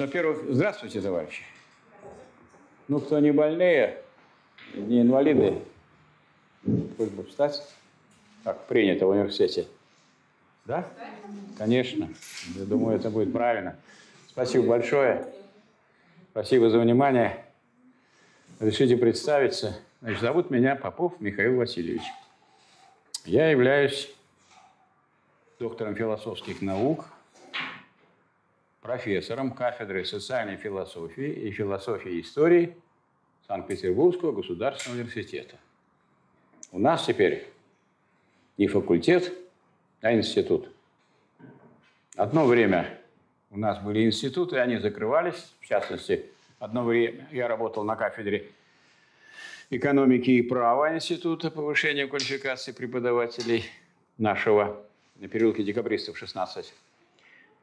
Значит, во-первых, здравствуйте, товарищи. Ну, кто не больные, не инвалиды, пусть бы встать, как принято в университете. Да? Конечно. Я думаю, это будет правильно. Спасибо большое. Спасибо за внимание. Разрешите представиться. Значит, зовут меня Попов Михаил Васильевич. Я являюсь доктором философских наук, профессором кафедры социальной философии и философии истории Санкт-Петербургского государственного университета. У нас теперь не факультет, а институт. Одно время у нас были институты, они закрывались. В частности, одно время я работал на кафедре экономики и права Института повышения квалификации преподавателей нашего на переулке Декабристов 16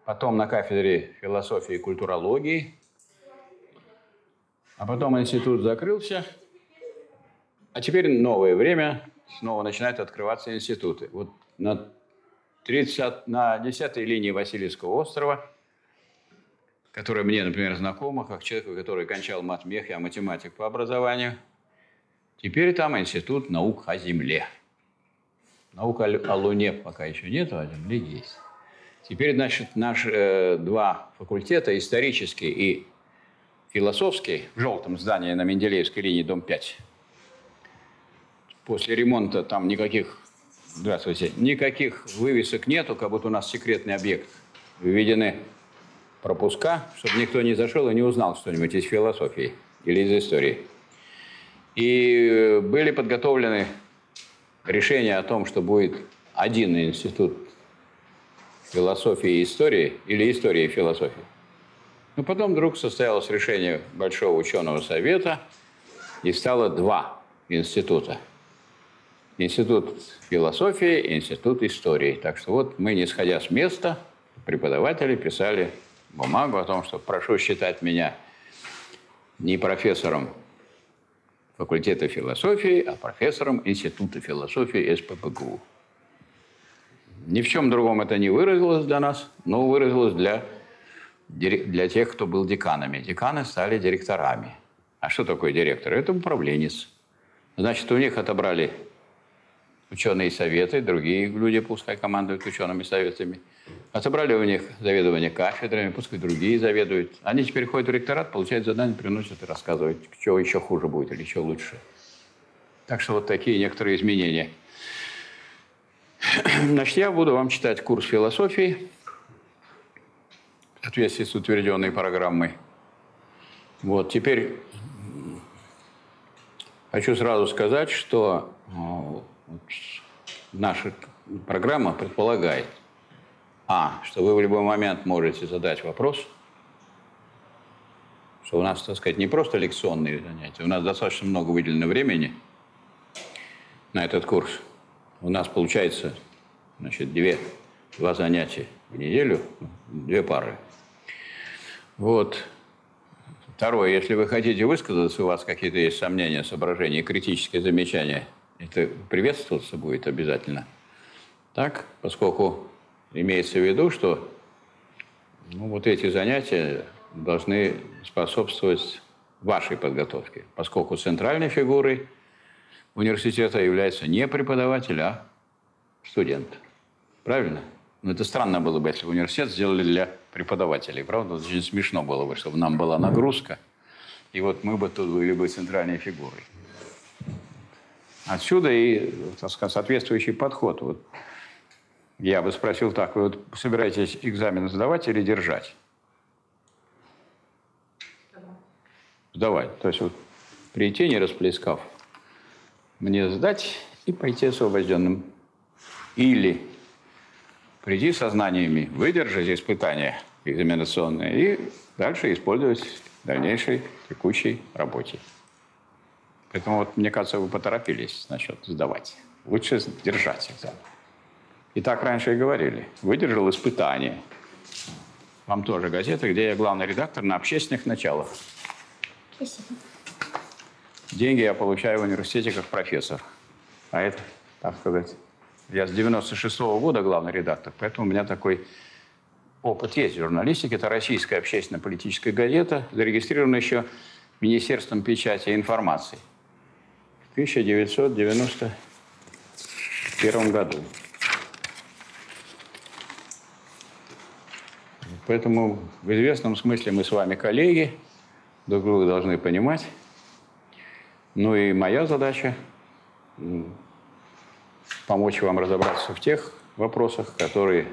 потом на кафедре философии и культурологии, а потом институт закрылся, а теперь новое время, снова начинают открываться институты. Вот на, 30, на 10 линии Васильевского острова, которая мне, например, знакома, как человеку, который кончал матмех, я математик по образованию, теперь там институт наук о Земле. Наука о Луне пока еще нет, а о Земле есть. Теперь, значит, наши э, два факультета, исторический и философский, в желтом здании на Менделеевской линии, дом 5. После ремонта там никаких, здравствуйте, никаких вывесок нету, как будто у нас секретный объект. Введены пропуска, чтобы никто не зашел и не узнал что-нибудь из философии или из истории. И э, были подготовлены решения о том, что будет один институт философии и истории или истории и философии. Но потом вдруг состоялось решение Большого ученого совета, и стало два института. Институт философии и Институт истории. Так что вот мы, не сходя с места, преподаватели писали бумагу о том, что прошу считать меня не профессором факультета философии, а профессором Института философии СППГУ. Ни в чем другом это не выразилось для нас, но выразилось для, для тех, кто был деканами. Деканы стали директорами. А что такое директор? Это управленец. Значит, у них отобрали ученые советы, другие люди пускай командуют учеными советами. Отобрали у них заведование кафедрами, пускай другие заведуют. Они теперь ходят в ректорат, получают задание, приносят и рассказывают, что еще хуже будет или что лучше. Так что вот такие некоторые изменения – Значит, я буду вам читать курс философии в соответствии с утвержденной программой. Вот, теперь хочу сразу сказать, что вот, наша программа предполагает, а, что вы в любой момент можете задать вопрос, что у нас, так сказать, не просто лекционные занятия, у нас достаточно много выделено времени на этот курс – у нас получается значит, две, два занятия в неделю, две пары. Вот. Второе, если вы хотите высказаться, у вас какие-то есть сомнения, соображения, критические замечания, это приветствоваться будет обязательно. Так, поскольку имеется в виду, что ну, вот эти занятия должны способствовать вашей подготовке, поскольку центральной фигурой университета является не преподаватель, а студент. Правильно? Ну, это странно было бы, если бы университет сделали для преподавателей. Правда? Очень смешно было бы, чтобы нам была нагрузка, и вот мы бы тут были бы центральной фигурой. Отсюда и так сказать, соответствующий подход. Вот я бы спросил так, вы вот собираетесь экзамен сдавать или держать? Сдавать. То есть вот прийти, не расплескав мне сдать и пойти освобожденным. Или прийти со знаниями, выдержать испытания экзаменационные и дальше использовать в дальнейшей текущей работе. Поэтому вот, мне кажется, вы поторопились насчет сдавать. Лучше держать экзамен. И так раньше и говорили. Выдержал испытание. Вам тоже газета, где я главный редактор на общественных началах. Спасибо. Деньги я получаю в университете как профессор. А это, так сказать, я с 96 -го года главный редактор, поэтому у меня такой опыт есть в журналистике. Это российская общественно-политическая газета, зарегистрированная еще Министерством печати и информации в 1991 году. Поэтому в известном смысле мы с вами коллеги, друг друга должны понимать. Ну и моя задача помочь вам разобраться в тех вопросах, которые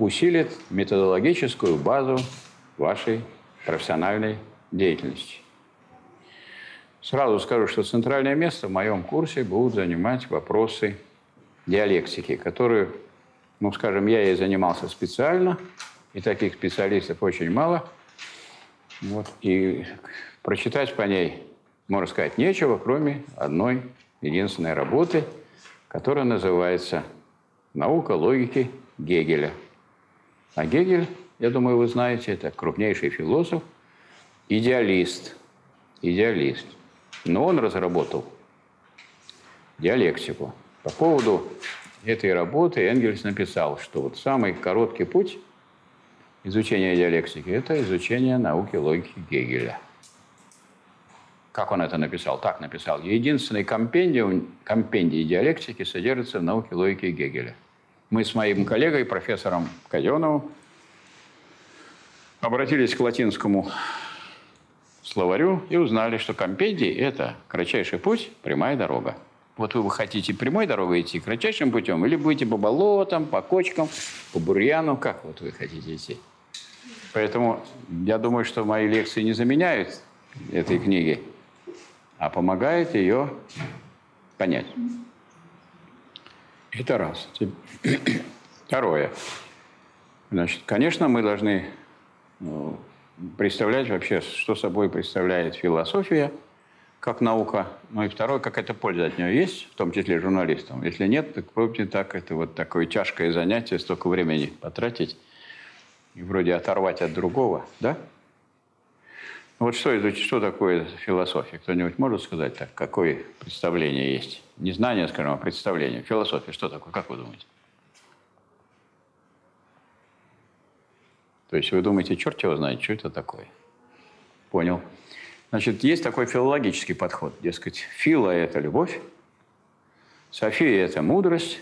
усилят методологическую базу вашей профессиональной деятельности. Сразу скажу, что центральное место в моем курсе будут занимать вопросы диалектики, которые, ну, скажем, я ей занимался специально, и таких специалистов очень мало. Вот, и прочитать по ней, можно сказать, нечего, кроме одной единственной работы, которая называется «Наука логики Гегеля». А Гегель, я думаю, вы знаете, это крупнейший философ, идеалист, идеалист. Но он разработал диалектику. По поводу этой работы Энгельс написал, что вот самый короткий путь изучения диалектики – это изучение науки логики Гегеля. Как он это написал? Так написал. Единственный компендиум, компендий диалектики содержится в науке логики Гегеля – мы с моим коллегой, профессором Казеновым, обратились к латинскому словарю и узнали, что компендий – это кратчайший путь, прямая дорога. Вот вы хотите прямой дорогой идти, кратчайшим путем, или будете по болотам, по кочкам, по бурьяну, как вот вы хотите идти. Поэтому я думаю, что мои лекции не заменяют этой книги, а помогают ее понять. Это раз. Второе. Значит, конечно, мы должны ну, представлять вообще, что собой представляет философия как наука. Ну и второе, какая-то польза от нее есть, в том числе журналистам. Если нет, так помните, так это вот такое тяжкое занятие, столько времени потратить и вроде оторвать от другого, да? Вот что, что такое философия? Кто-нибудь может сказать так? Какое представление есть? Не знание, скажем, а представление. Философия что такое? Как вы думаете? То есть вы думаете, черт его знает, что это такое? Понял. Значит, есть такой филологический подход. Дескать, фила – это любовь, София – это мудрость.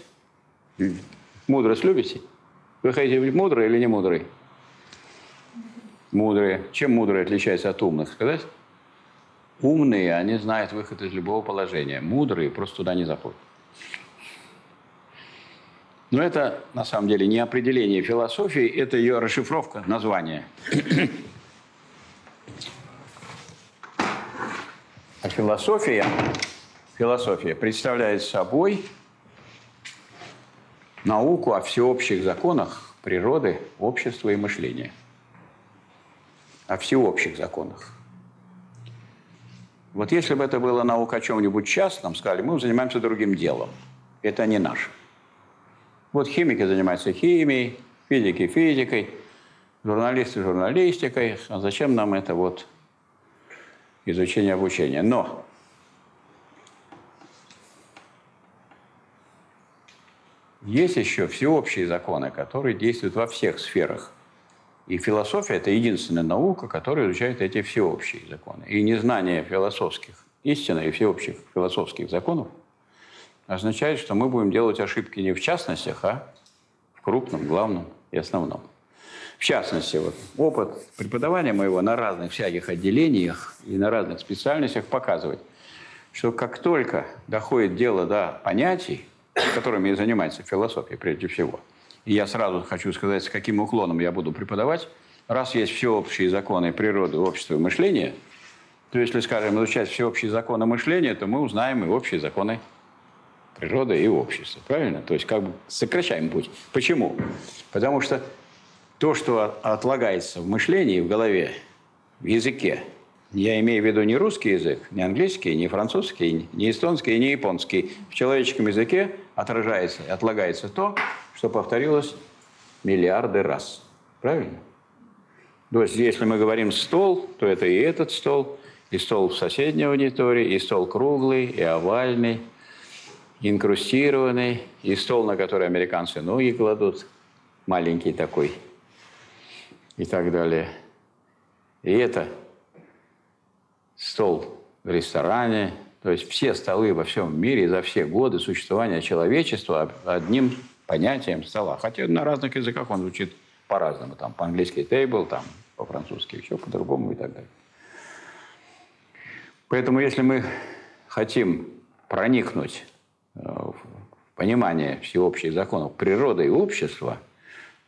Мудрость любите? Вы хотите быть мудрый или не мудрый? Мудрые. Чем мудрые отличаются от умных? Сказать? Умные, они знают выход из любого положения. Мудрые просто туда не заходят. Но это, на самом деле, не определение философии, это ее расшифровка, название. А философия, философия представляет собой науку о всеобщих законах природы, общества и мышления – о всеобщих законах. Вот если бы это была наука о чем-нибудь частном, сказали, мы занимаемся другим делом. Это не наше. Вот химики занимаются химией, физики физикой, журналисты журналистикой. А зачем нам это вот изучение обучения? Но есть еще всеобщие законы, которые действуют во всех сферах и философия – это единственная наука, которая изучает эти всеобщие законы. И незнание философских истин и всеобщих философских законов означает, что мы будем делать ошибки не в частностях, а в крупном, главном и основном. В частности, вот, опыт преподавания моего на разных всяких отделениях и на разных специальностях показывает, что как только доходит дело до понятий, которыми занимается философия прежде всего – и я сразу хочу сказать, с каким уклоном я буду преподавать. Раз есть всеобщие законы природы, общества и мышления, то если, скажем, изучать всеобщие законы мышления, то мы узнаем и общие законы природы и общества. Правильно? То есть как бы сокращаем путь. Почему? Потому что то, что отлагается в мышлении, в голове, в языке, я имею в виду не русский язык, не английский, не французский, не эстонский, не японский. В человеческом языке отражается, отлагается то, что повторилось миллиарды раз. Правильно? То есть, если мы говорим «стол», то это и этот стол, и стол в соседней аудитории, и стол круглый, и овальный, инкрустированный, и стол, на который американцы ноги кладут, маленький такой, и так далее. И это стол в ресторане, то есть все столы во всем мире за все годы существования человечества одним понятием стола. Хотя на разных языках он звучит по-разному. Там по-английски table, там по-французски еще по-другому и так далее. Поэтому если мы хотим проникнуть э, в понимание всеобщих законов природы и общества,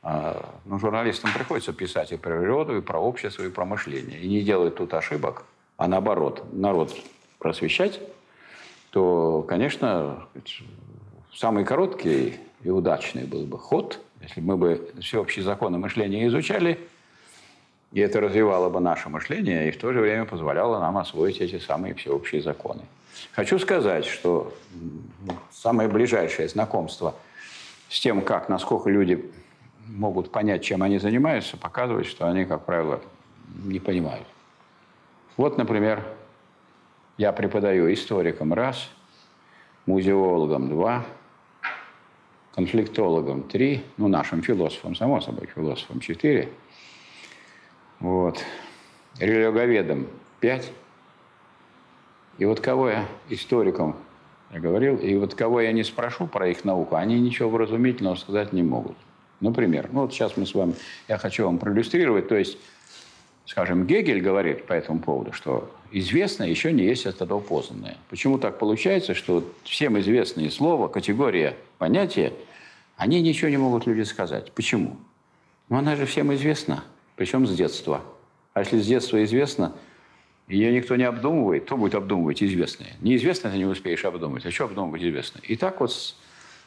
э, ну, журналистам приходится писать и про природу, и про общество, и про мышление. И не делать тут ошибок, а наоборот, народ просвещать, то, конечно, самый короткий и удачный был бы ход, если мы бы всеобщие законы мышления изучали – и это развивало бы наше мышление и в то же время позволяло нам освоить эти самые всеобщие законы. Хочу сказать, что самое ближайшее знакомство с тем, как, насколько люди могут понять, чем они занимаются, показывает, что они, как правило, не понимают. Вот, например, я преподаю историкам раз, музеологам два, конфликтологам три, ну, нашим философам, само собой, философам четыре – вот. Религоведом пять. И вот кого я историкам я говорил, и вот кого я не спрошу про их науку, они ничего вразумительного сказать не могут. Например, ну вот сейчас мы с вами, я хочу вам проиллюстрировать, то есть, скажем, Гегель говорит по этому поводу, что известное еще не есть от этого. Почему так получается, что всем известные слова, категория, понятия, они ничего не могут люди сказать. Почему? Ну, она же всем известна причем с детства. А если с детства известно, ее никто не обдумывает, кто будет обдумывать известное? Неизвестное ты не успеешь обдумывать, а что обдумывать известное? И так вот с,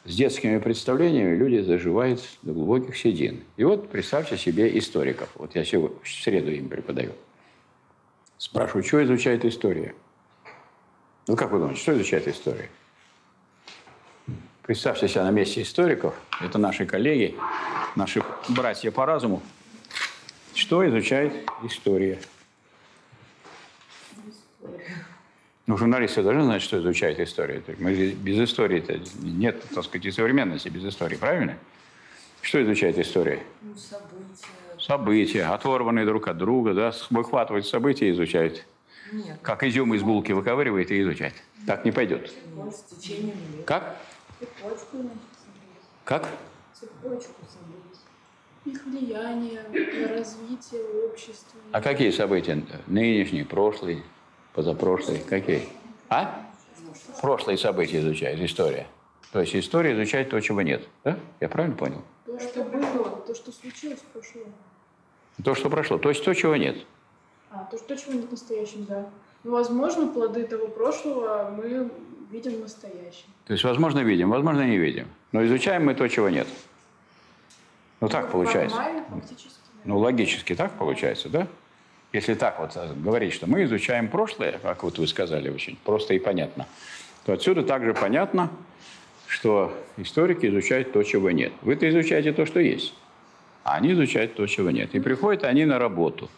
с детскими представлениями люди заживают до глубоких седин. И вот представьте себе историков. Вот я сегодня, в среду им преподаю. Спрашиваю, что изучает история? Ну, как вы думаете, что изучает история? Представьте себя на месте историков. Это наши коллеги, наши братья по разуму. Что изучает история? Ну, журналисты должны знать, что изучает история. Мы без истории-то нет, так сказать, и современности без истории, правильно? Что изучает история? Ну, события. События, оторванные друг от друга, да, выхватывает события и изучает. Нет. Как изюм из булки выковыривает и изучает. Так не пойдет. Лет. Как? Цепочку, Как? Цепочку событий. Их влияние на развитие общества. А какие события? Нынешние, прошлые, позапрошлые? Какие? А? Прошлые события изучает история. То есть история изучает то, чего нет. Да? Я правильно понял? То, что было, то, что случилось в прошлом. То, что прошло. То есть то, чего нет. А, то, что чего нет в настоящем, да. Ну, возможно, плоды того прошлого мы видим в настоящем. То есть, возможно, видим, возможно, не видим. Но изучаем мы то, чего нет. Ну, так получается. Формально, фактически. да. Ну, логически так получается, да? Если так вот э, говорить, что мы изучаем прошлое, как вот вы сказали очень просто и понятно, то отсюда также понятно, что историки изучают то, чего нет. Вы-то изучаете то, что есть, а они изучают то, чего нет. И приходят они на работу.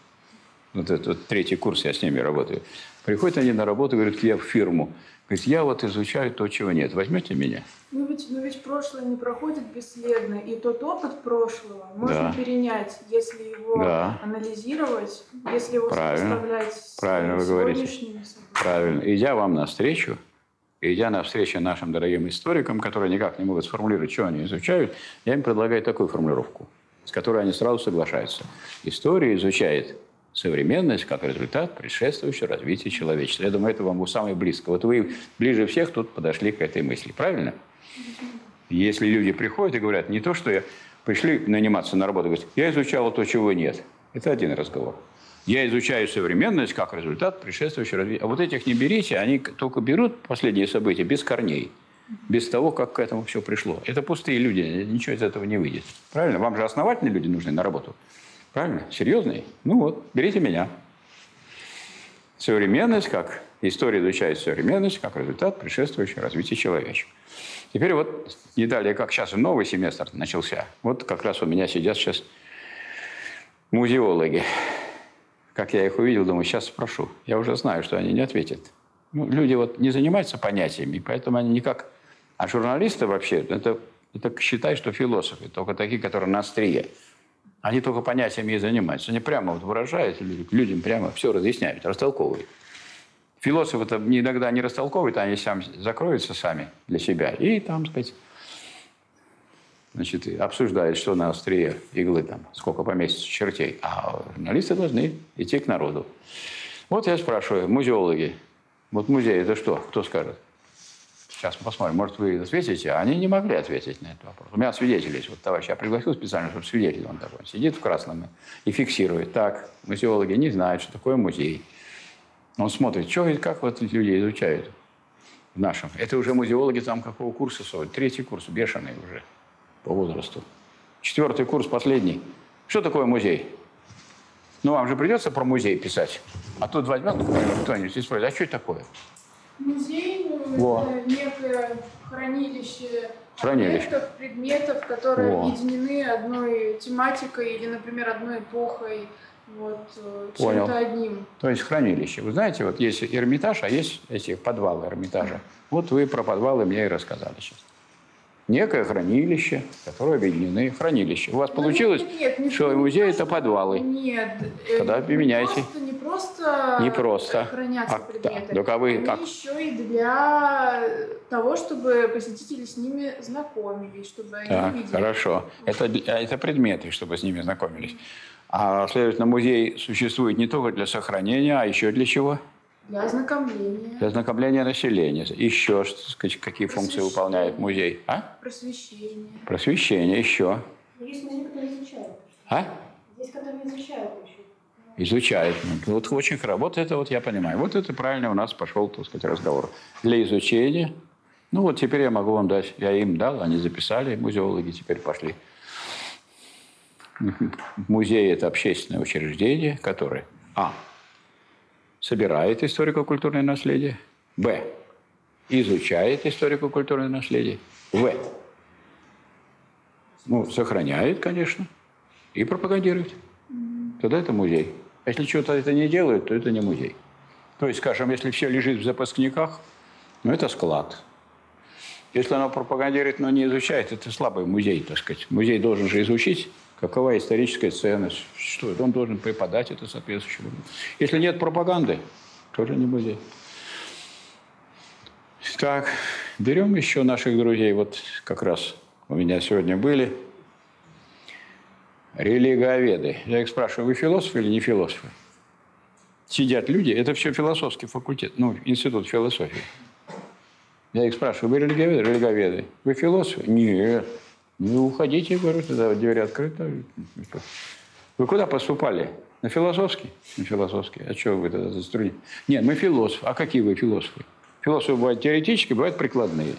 Вот этот вот третий курс я с ними работаю. Приходят они на работу, говорят, я в фирму. Говорит, я вот изучаю то, чего нет. Возьмете меня? Ну ведь, ну ведь прошлое не проходит бесследно, и тот опыт прошлого можно Да. перенять, если его Да. анализировать, если его Правильно. сопоставлять с Правильно вы говорите. событиями. Правильно. Идя вам навстречу, идя навстречу нашим дорогим историкам, которые никак не могут сформулировать, что они изучают, я им предлагаю такую формулировку, с которой они сразу соглашаются. История изучает современность как результат предшествующего развития человечества. Я думаю, это вам будет самое близко. Вот вы ближе всех тут подошли к этой мысли. Правильно? Если люди приходят и говорят, не то, что я пришли наниматься на работу, говорят, я изучал то, чего нет. Это один разговор. Я изучаю современность как результат предшествующего развития. А вот этих не берите, они только берут последние события без корней, без того, как к этому все пришло. Это пустые люди, ничего из этого не выйдет. Правильно? Вам же основательные люди нужны на работу. Правильно? Серьезные? Ну вот, берите меня. Современность как история изучает современность как результат предшествующего развития человечества. Теперь вот не далее, как сейчас новый семестр начался. Вот как раз у меня сидят сейчас музеологи. Как я их увидел, думаю, сейчас спрошу. Я уже знаю, что они не ответят. Ну, люди вот не занимаются понятиями, поэтому они никак... А журналисты вообще, это, это считай, что философы, только такие, которые на острие. Они только понятиями и занимаются. Они прямо вот выражают людям, прямо все разъясняют, растолковывают. Философы это иногда не растолковывают, они сам закроются сами для себя. И там, сказать, значит, обсуждают, что на острие иглы там, сколько поместится чертей. А журналисты должны идти к народу. Вот я спрашиваю, музеологи, вот музей это что? Кто скажет? Сейчас мы посмотрим, может, вы ответите. А они не могли ответить на этот вопрос. У меня свидетель есть. Вот товарищ, я пригласил специально, чтобы свидетель он такой. Сидит в красном и фиксирует. Так, музеологи не знают, что такое музей. Он смотрит, что и как вот люди изучают в нашем. Это уже музеологи там какого курса стоят? Третий курс, бешеный уже по возрасту. Четвертый курс, последний. Что такое музей? Ну, вам же придется про музей писать. А тут возьмет кто-нибудь и спросит, а что это такое? Музей ну, Во. это некое хранилище, Хранилище. объектов, предметов, которые Во. объединены одной тематикой или, например, одной эпохой, вот, э, Понял. чем-то одним. То есть хранилище. Вы знаете, вот есть Эрмитаж, а есть эти подвалы Эрмитажа. Вот вы про подвалы мне и рассказали сейчас. Некое хранилище, которое объединены. Хранилище. У вас Ну, получилось, нет, нет, не- что музей – это подвалы. Нет. э, Тогда просто- Не просто, Не просто. хранятся А, предметы. да, так а вы Они как? еще и для того, чтобы посетители с ними знакомились, чтобы они Так, видели. хорошо. Это, для- это предметы, чтобы с ними знакомились. А, следовательно, музей существует не только для сохранения, а еще для чего? Для ознакомления, Для ознакомления населения. Еще, что сказать, какие функции Просвещение. выполняет музей? А? просвещения. Просвещение еще. Есть музей, который изучает. А? Изучают еще. Изучает. Ну, Вот очень хорошо. Вот это вот я понимаю. Вот это правильно у нас пошел, так сказать, разговор. Для изучения. Ну вот теперь я могу вам дать. Я им дал, они записали, музеологи теперь пошли. Музей – это общественное учреждение, которое А. Собирает историко-культурное наследие. Б. Изучает историко-культурное наследие. В. Ну, сохраняет, конечно, и пропагандирует тогда это музей. А если что-то это не делают, то это не музей. То есть, скажем, если все лежит в запускниках, ну, это склад. Если оно пропагандирует, но не изучает, это слабый музей, так сказать. Музей должен же изучить, какова историческая ценность, что. Он должен преподать это соответствующим. Если нет пропаганды, тоже не музей. Так, берем еще наших друзей. Вот как раз у меня сегодня были религоведы. Я их спрашиваю, вы философы или не философы? Сидят люди, это все философский факультет, ну, институт философии. Я их спрашиваю, вы религоведы? Религоведы. Вы философы? Нет. Ну, уходите, говорю, туда двери открыты. Вы куда поступали? На философский? На философский. А что вы тогда затруднили? Нет, мы философы. А какие вы философы? Философы бывают теоретические, бывают прикладные.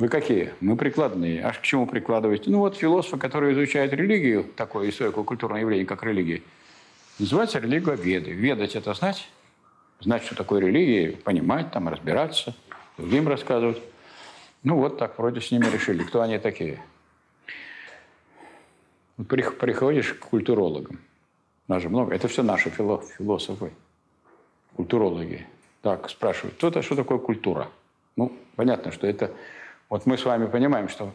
Вы какие? Мы прикладные. А к чему прикладываете? Ну вот философы, которые изучают религию, такое историко-культурное явление, как религия, называется религоведы. Ведать – это знать. Знать, что такое религия, понимать, там, разбираться, другим рассказывать. Ну вот так вроде с ними решили. Кто они такие? Приходишь к культурологам. Нас же много. Это все наши фило- философы, культурологи. Так, спрашивают, кто-то, что такое культура? Ну, понятно, что это... Вот мы с вами понимаем, что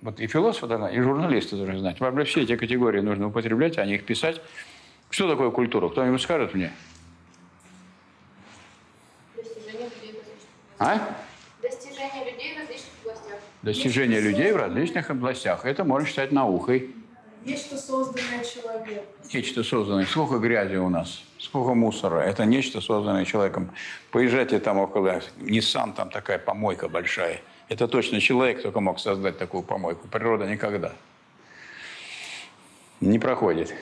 вот и философы должны, и журналисты должны знать. Вообще все эти категории нужно употреблять, а не их писать. Что такое культура? Кто-нибудь скажет мне? Достижение людей в различных А? Достижение людей в различных областях. Достижение людей в различных областях. Это можно считать наукой. Нечто созданное человеком. Нечто созданное. Сколько грязи у нас, сколько мусора. Это нечто созданное человеком. Поезжайте там около Nissan, там такая помойка большая. Это точно человек только мог создать такую помойку. Природа никогда. Не проходит.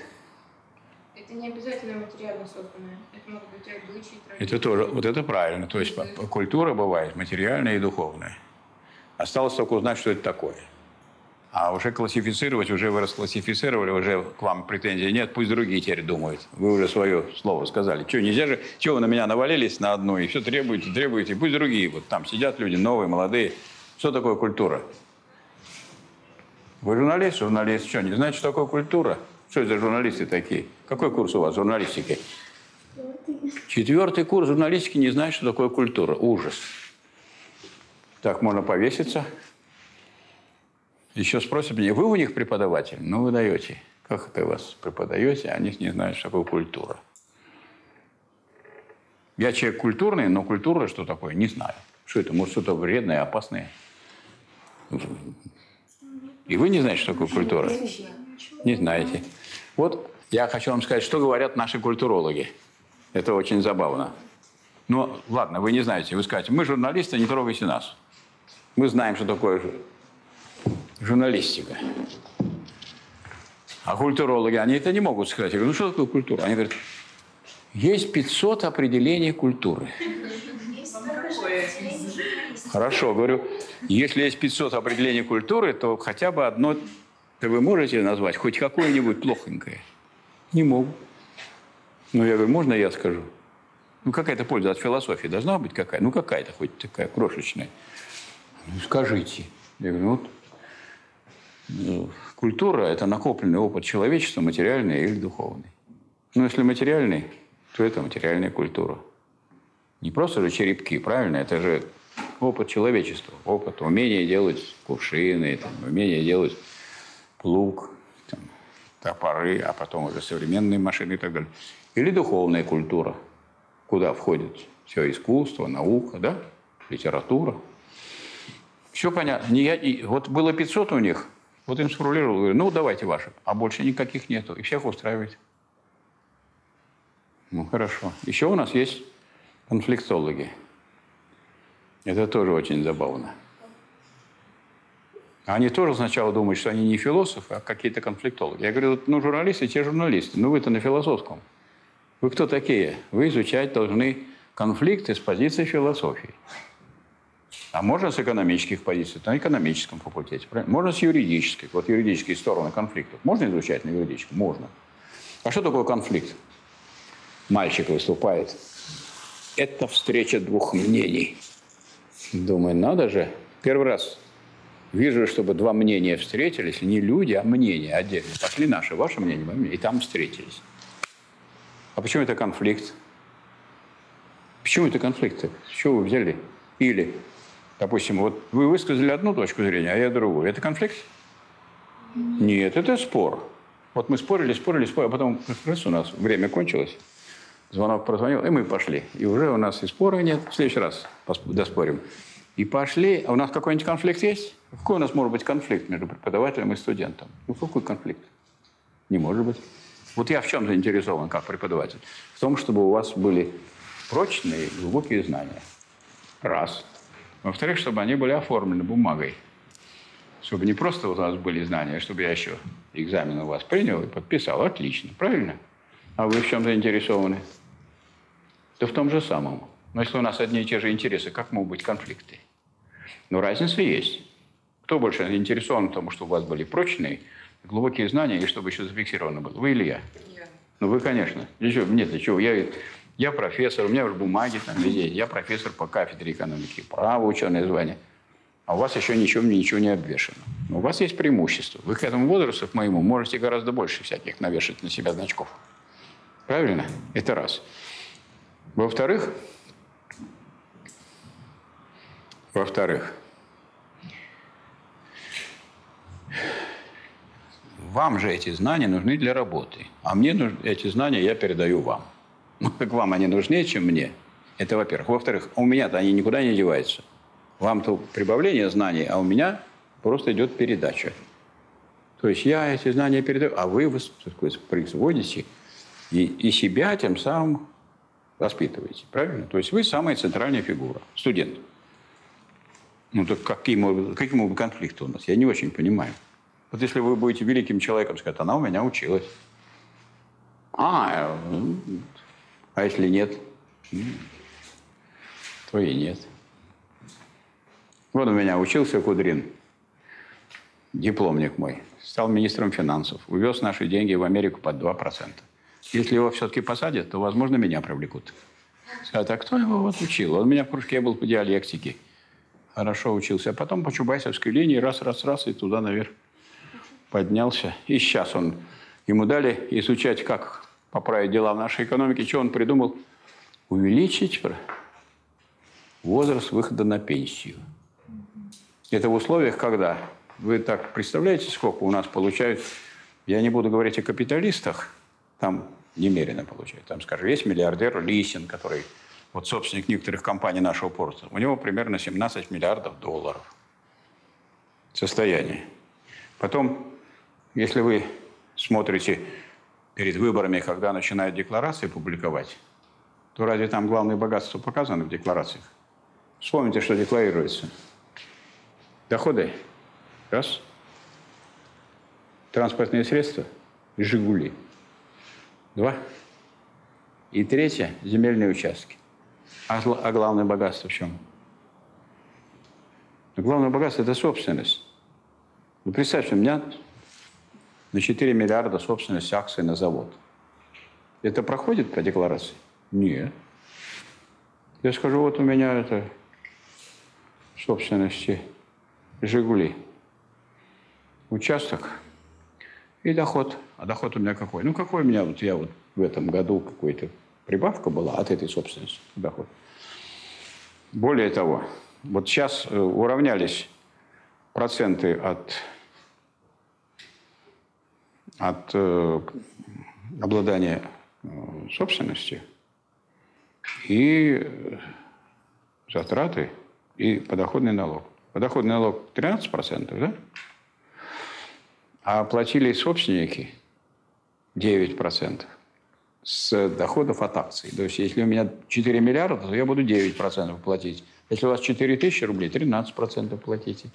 Это не обязательно материально созданное. Это могут быть обычаи, традиции. Это тоже, вот это правильно. То есть культура бывает материальная и духовная. Осталось только узнать, что это такое. А уже классифицировать, уже вы расклассифицировали, уже к вам претензий нет, пусть другие теперь думают. Вы уже свое слово сказали. Что, нельзя же, что вы на меня навалились на одну и все требуете, требуете, пусть другие. Вот там сидят люди новые, молодые. Что такое культура? Вы журналист? Журналист. Что, не знаете, что такое культура? Что это за журналисты такие? Какой курс у вас журналистики? Четвертый курс журналистики не знает, что такое культура. Ужас. Так можно повеситься. Еще спросят меня, вы у них преподаватель? Ну, вы даете. Как это вас преподаете, а они не знают, что такое культура. Я человек культурный, но культура что такое, не знаю. Что это? Может, что-то вредное, опасное? И вы не знаете, что такое культура? Не знаете. Вот я хочу вам сказать, что говорят наши культурологи. Это очень забавно. Ну, ладно, вы не знаете. Вы скажете, мы журналисты, не трогайте нас. Мы знаем, что такое журналистика. А культурологи, они это не могут сказать. Я говорю, ну что такое культура? Они говорят, есть 500 определений культуры. Хорошо, говорю, если есть 500 определений культуры, то хотя бы одно то вы можете назвать хоть какое-нибудь плохонькое? Не могу. Ну, я говорю, можно я скажу? Ну, какая-то польза от философии должна быть какая? Ну, какая-то хоть такая крошечная. Ну, скажите. Я говорю, ну, вот культура – это накопленный опыт человечества, материальный или духовный. Ну, если материальный, то это материальная культура. Не просто же черепки, правильно? Это же опыт человечества, опыт, умение делать кувшины, там, умение делать плуг, там, топоры, а потом уже современные машины и так далее. Или духовная культура, куда входит все искусство, наука, да, литература. Все понятно. Не я, и, вот было 500 у них, вот им сформулировал, говорю, ну, давайте ваши, а больше никаких нету, и всех устраивает. Ну, хорошо. Еще у нас есть конфликтологи. Это тоже очень забавно. Они тоже сначала думают, что они не философы, а какие-то конфликтологи. Я говорю, ну, журналисты, те журналисты, ну, вы-то на философском. Вы кто такие? Вы изучать должны конфликты с позиции философии. А можно с экономических позиций, на экономическом факультете. Можно с юридической. Вот юридические стороны конфликтов. Можно изучать на юридическом? Можно. А что такое конфликт? Мальчик выступает. Это встреча двух мнений. Думаю, надо же. Первый раз вижу, чтобы два мнения встретились. Не люди, а мнения отдельно. Пошли наши, ваше мнение, мое мнение. И там встретились. А почему это конфликт? Почему это конфликт? С чего вы взяли? Или, допустим, вот вы высказали одну точку зрения, а я другую. Это конфликт? Нет, это спор. Вот мы спорили, спорили, спорили, а потом раз у нас время кончилось, звонок прозвонил, и мы пошли. И уже у нас и спора нет. В следующий раз доспорим. И пошли. А у нас какой-нибудь конфликт есть? Какой у нас может быть конфликт между преподавателем и студентом? Ну, какой конфликт? Не может быть. Вот я в чем заинтересован как преподаватель? В том, чтобы у вас были прочные, глубокие знания. Раз. Во-вторых, чтобы они были оформлены бумагой. Чтобы не просто у вас были знания, а чтобы я еще экзамен у вас принял и подписал. Отлично. Правильно? А вы в чем заинтересованы? Да в том же самом. Но если у нас одни и те же интересы, как могут быть конфликты? Но разница есть. Кто больше заинтересован в том, чтобы у вас были прочные, глубокие знания и чтобы еще зафиксировано было? Вы или я? Я. Ну, вы, конечно. Еще, нет, ничего. Я, я профессор, у меня уже бумаги там везде. Я профессор по кафедре экономики, право, ученое звание. А у вас еще ничего, ничего не обвешено. Но у вас есть преимущество. Вы к этому возрасту, к моему, можете гораздо больше всяких навешать на себя значков. Правильно? Это раз. Во-вторых, во-вторых, вам же эти знания нужны для работы, а мне нужны, эти знания я передаю вам. Ну, как вам они нужнее, чем мне. Это во-первых. Во-вторых, у меня-то они никуда не деваются. Вам-то прибавление знаний, а у меня просто идет передача. То есть я эти знания передаю, а вы производите и, и себя тем самым воспитываете. Правильно? То есть вы самая центральная фигура, студент. Ну так какие могут быть конфликты у нас? Я не очень понимаю. Вот если вы будете великим человеком, сказать, она у меня училась. А, а если нет, то и нет. Вот у меня учился Кудрин, дипломник мой, стал министром финансов, увез наши деньги в Америку под 2%. Если его все-таки посадят, то, возможно, меня привлекут. Скажут, а кто его вот учил? Он у меня в кружке был по диалектике. Хорошо учился. А потом по Чубайсовской линии раз-раз-раз и туда наверх поднялся. И сейчас он, ему дали изучать, как поправить дела в нашей экономике. Что он придумал? Увеличить возраст выхода на пенсию. Это в условиях, когда вы так представляете, сколько у нас получают Я не буду говорить о капиталистах, там немерено получают. Там, скажем, есть миллиардер Лисин, который вот собственник некоторых компаний нашего порта. У него примерно 17 миллиардов долларов состояние. Потом, если вы смотрите перед выборами, когда начинают декларации публиковать, то разве там главные богатства показаны в декларациях? Вспомните, что декларируется. Доходы. Раз. Транспортные средства. «Жигули». Два. И третье – земельные участки. А, а главное богатство в чем? Главное богатство – это собственность. Ну, представьте, у меня на 4 миллиарда собственность акций на завод. Это проходит по декларации? Нет. Я скажу, вот у меня это собственности «Жигули». Участок и доход. А доход у меня какой? Ну, какой у меня, вот я вот в этом году какой-то прибавка была от этой собственности, доход. Более того, вот сейчас э, уравнялись проценты от, от э, обладания э, собственностью и затраты, и подоходный налог. Подоходный налог 13%, да? А платили собственники 9% с доходов от акций. То есть, если у меня 4 миллиарда, то я буду 9% платить. Если у вас 4 тысячи рублей, 13% платите.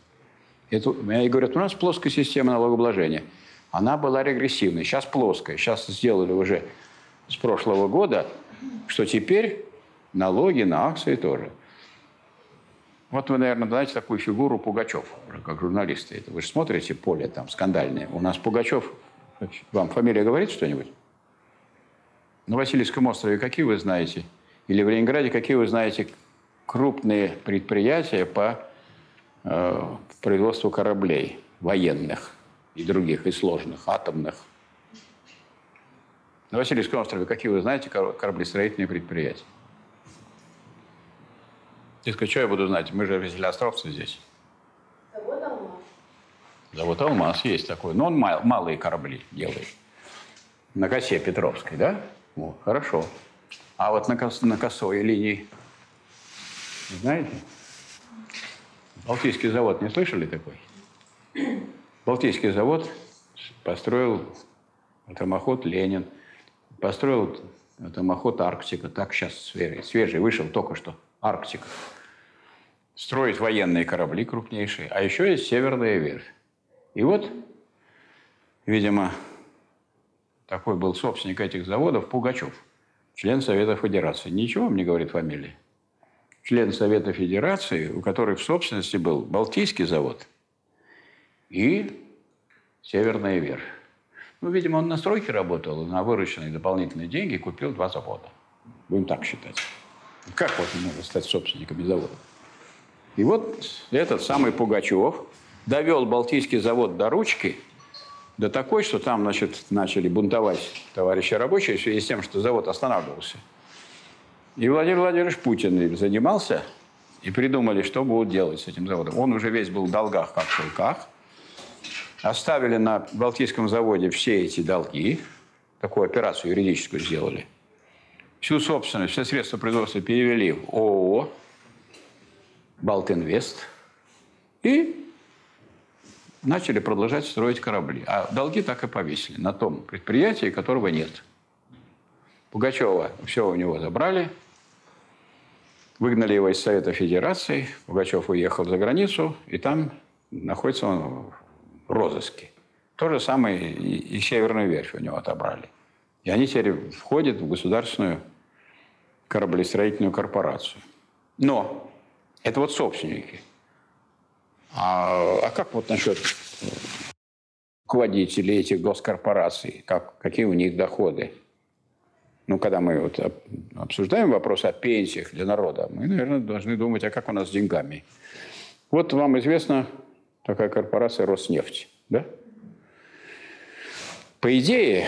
Это, и говорят, у нас плоская система налогообложения. Она была регрессивной, сейчас плоская. Сейчас сделали уже с прошлого года, что теперь налоги на акции тоже. Вот вы, наверное, знаете такую фигуру Пугачев, как журналисты. Это вы же смотрите поле там скандальное. У нас Пугачев, вам фамилия говорит что-нибудь? На Васильевском острове какие вы знаете? Или в Ленинграде какие вы знаете крупные предприятия по э, производству кораблей военных и других, и сложных, атомных? На Васильевском острове какие вы знаете кораблестроительные предприятия? Дескать, что я буду знать? Мы же веселоостровцы здесь. Завод «Алмаз». Завод «Алмаз» есть такой. Но он мал, малые корабли делает. На косе Петровской, да? Вот, хорошо. А вот на, кос, на косой линии, знаете? Балтийский завод, не слышали такой? Балтийский завод построил атомоход Ленин, построил атомоход Арктика, так сейчас свежий, свежий вышел только что, Арктика. Строит военные корабли крупнейшие, а еще есть Северная верфь. И вот, видимо, такой был собственник этих заводов Пугачев, член Совета Федерации. Ничего вам не говорит фамилия. Член Совета Федерации, у которой в собственности был Балтийский завод и Северная верфь. Ну, видимо, он на стройке работал, на вырученные дополнительные деньги купил два завода. Будем так считать. Как вот может стать собственником завода? И вот этот самый Пугачев довел Балтийский завод до ручки – до такой, что там, значит, начали бунтовать товарищи рабочие в связи с тем, что завод останавливался. И Владимир Владимирович Путин занимался, и придумали, что будут делать с этим заводом. Он уже весь был в долгах, как в шелках. Оставили на Балтийском заводе все эти долги. Такую операцию юридическую сделали. Всю собственность, все средства производства перевели в ООО «Балтинвест». И начали продолжать строить корабли. А долги так и повесили на том предприятии, которого нет. Пугачева все у него забрали, выгнали его из Совета Федерации, Пугачев уехал за границу, и там находится он розыске. То же самое и, Северную верфь у него отобрали. И они теперь входят в государственную кораблестроительную корпорацию. Но это вот собственники – а, а как вот насчет руководителей этих госкорпораций? Как, какие у них доходы? Ну, когда мы вот обсуждаем вопрос о пенсиях для народа, мы, наверное, должны думать, а как у нас с деньгами. Вот вам известна такая корпорация Роснефть, да? По идее,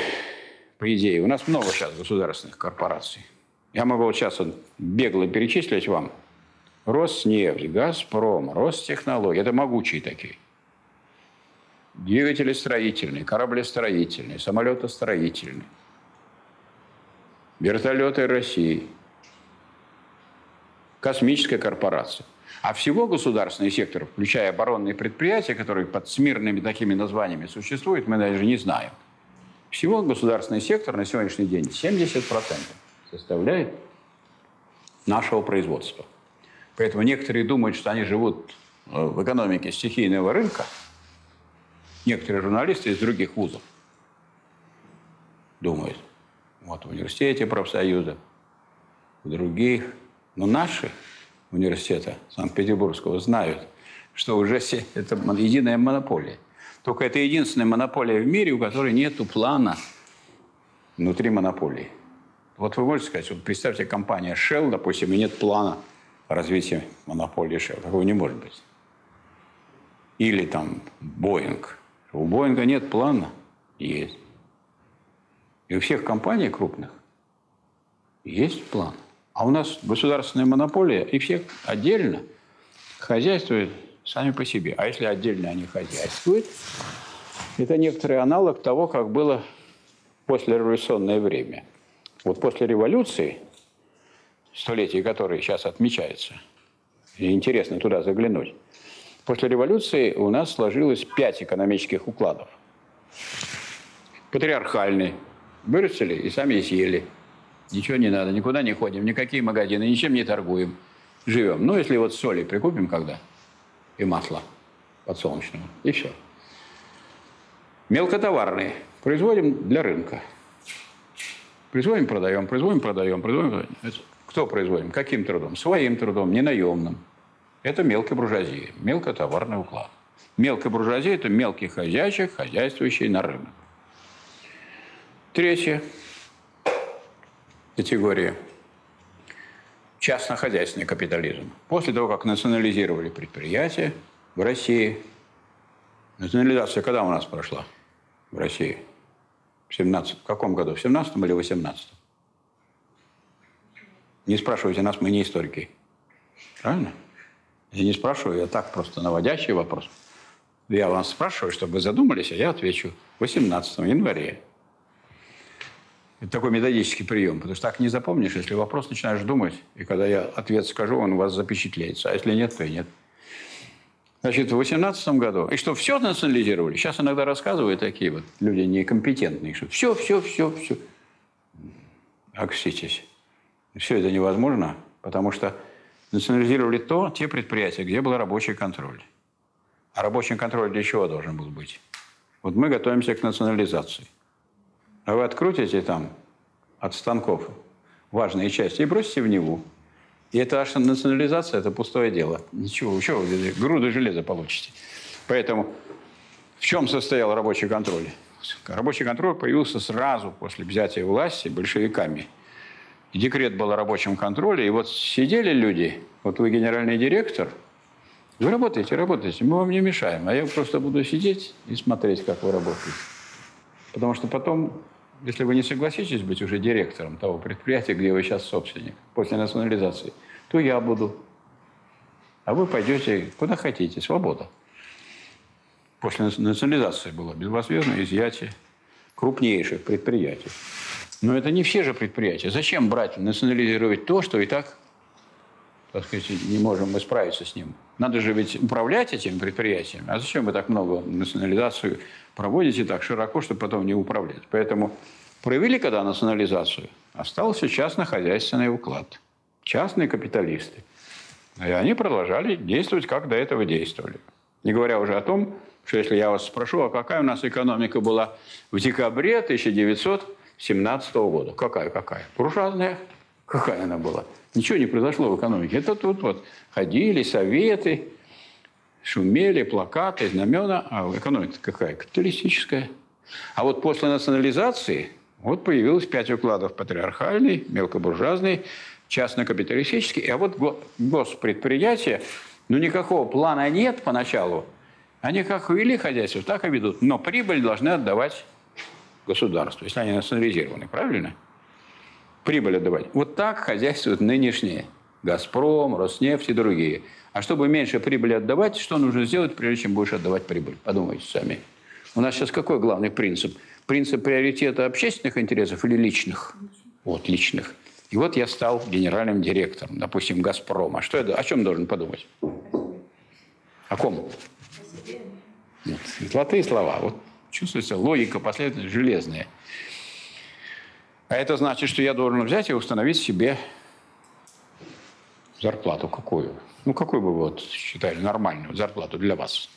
по идее, у нас много сейчас государственных корпораций. Я могу вот сейчас бегло перечислить вам – Роснефть, Газпром, Ростехнологии. Это могучие такие. двигателестроительный, кораблестроительный, самолетостроительный, вертолеты России, космическая корпорация. А всего государственный сектор, включая оборонные предприятия, которые под смирными такими названиями существуют, мы даже не знаем. Всего государственный сектор на сегодняшний день 70% составляет нашего производства. Поэтому некоторые думают, что они живут э, в экономике стихийного рынка. Некоторые журналисты из других вузов думают. Вот в университете профсоюза, в других. Но наши университета Санкт-Петербургского знают, что уже это единая монополия. Только это единственная монополия в мире, у которой нет плана внутри монополии. Вот вы можете сказать, вот представьте, компания Shell, допустим, и нет плана развития монополии Shell. Такого не может быть. Или там Boeing. У Боинга нет плана? Есть. И у всех компаний крупных есть план. А у нас государственная монополия, и все отдельно хозяйствуют сами по себе. А если отдельно они хозяйствуют, это некоторый аналог того, как было послереволюционное время. Вот после революции, столетие которой сейчас отмечается, и интересно туда заглянуть, после революции у нас сложилось пять экономических укладов. Патриархальный. Вырастили и сами съели – Ничего не надо, никуда не ходим, никакие магазины, ничем не торгуем. Живем. Ну, если вот соли прикупим когда, и масло подсолнечного, и все. Мелкотоварные. Производим для рынка. Производим, продаем, производим, продаем, производим, продаем. Кто производим? Каким трудом? Своим трудом, не наемным. Это мелкая буржуазия, мелкотоварный уклад. Мелкая буржуазия – это мелкий хозяйчик, хозяйствующий на рынок. Третье категории частно-хозяйственный капитализм. После того, как национализировали предприятия в России, национализация когда у нас прошла в России? В 17 в каком году? В 17 или 18 Не спрашивайте нас, мы не историки. Правильно? Если не спрашиваю, я так просто наводящий вопрос. Я вас спрашиваю, чтобы вы задумались, а я отвечу. В 18 января это такой методический прием, потому что так не запомнишь, если вопрос начинаешь думать, и когда я ответ скажу, он у вас запечатлеется, а если нет, то и нет. Значит, в 2018 году, и что все национализировали, сейчас иногда рассказывают такие вот люди некомпетентные, что все, все, все, все. Окститесь. Все это невозможно, потому что национализировали то, те предприятия, где был рабочий контроль. А рабочий контроль для чего должен был быть? Вот мы готовимся к национализации. А вы открутите там от станков важные части и бросите в Неву. И это ваша национализация, это пустое дело. Ничего, еще вы груды железа получите. Поэтому в чем состоял рабочий контроль? Рабочий контроль появился сразу после взятия власти большевиками. Декрет был о рабочем контроле. И вот сидели люди, вот вы генеральный директор, вы работаете, работаете, мы вам не мешаем. А я просто буду сидеть и смотреть, как вы работаете. Потому что потом если вы не согласитесь быть уже директором того предприятия, где вы сейчас собственник, после национализации, то я буду. А вы пойдете куда хотите, свобода. После национализации было безвозмездное изъятие крупнейших предприятий. Но это не все же предприятия. Зачем брать, национализировать то, что и так, так сказать, не можем мы справиться с ним? Надо же ведь управлять этим предприятием. А зачем вы так много национализацию проводите так широко, чтобы потом не управлять? Поэтому провели когда национализацию, остался частно-хозяйственный уклад. Частные капиталисты. И они продолжали действовать, как до этого действовали. Не говоря уже о том, что если я вас спрошу, а какая у нас экономика была в декабре 1917 года? Какая, какая? Буржуазная. Какая она была? Ничего не произошло в экономике. Это тут вот ходили советы, шумели, плакаты, знамена. А экономика какая? Капиталистическая. А вот после национализации вот появилось пять укладов. Патриархальный, мелкобуржуазный, частно-капиталистический. А вот госпредприятия, ну никакого плана нет поначалу. Они как вели хозяйство, так и ведут. Но прибыль должны отдавать государству, если они национализированы. Правильно? Прибыль отдавать. Вот так хозяйствуют нынешние. «Газпром», «Роснефть» и другие. А чтобы меньше прибыли отдавать, что нужно сделать, прежде чем будешь отдавать прибыль? Подумайте сами. У нас сейчас какой главный принцип? Принцип приоритета общественных интересов или личных? Вот, личных. И вот я стал генеральным директором, допустим, «Газпрома». Что я, о чем должен подумать? О ком? Вот, золотые слова. Вот чувствуется логика последовательность железная. А это значит, что я должен взять и установить себе зарплату какую? Ну, какую бы вы вот считали нормальную зарплату для вас?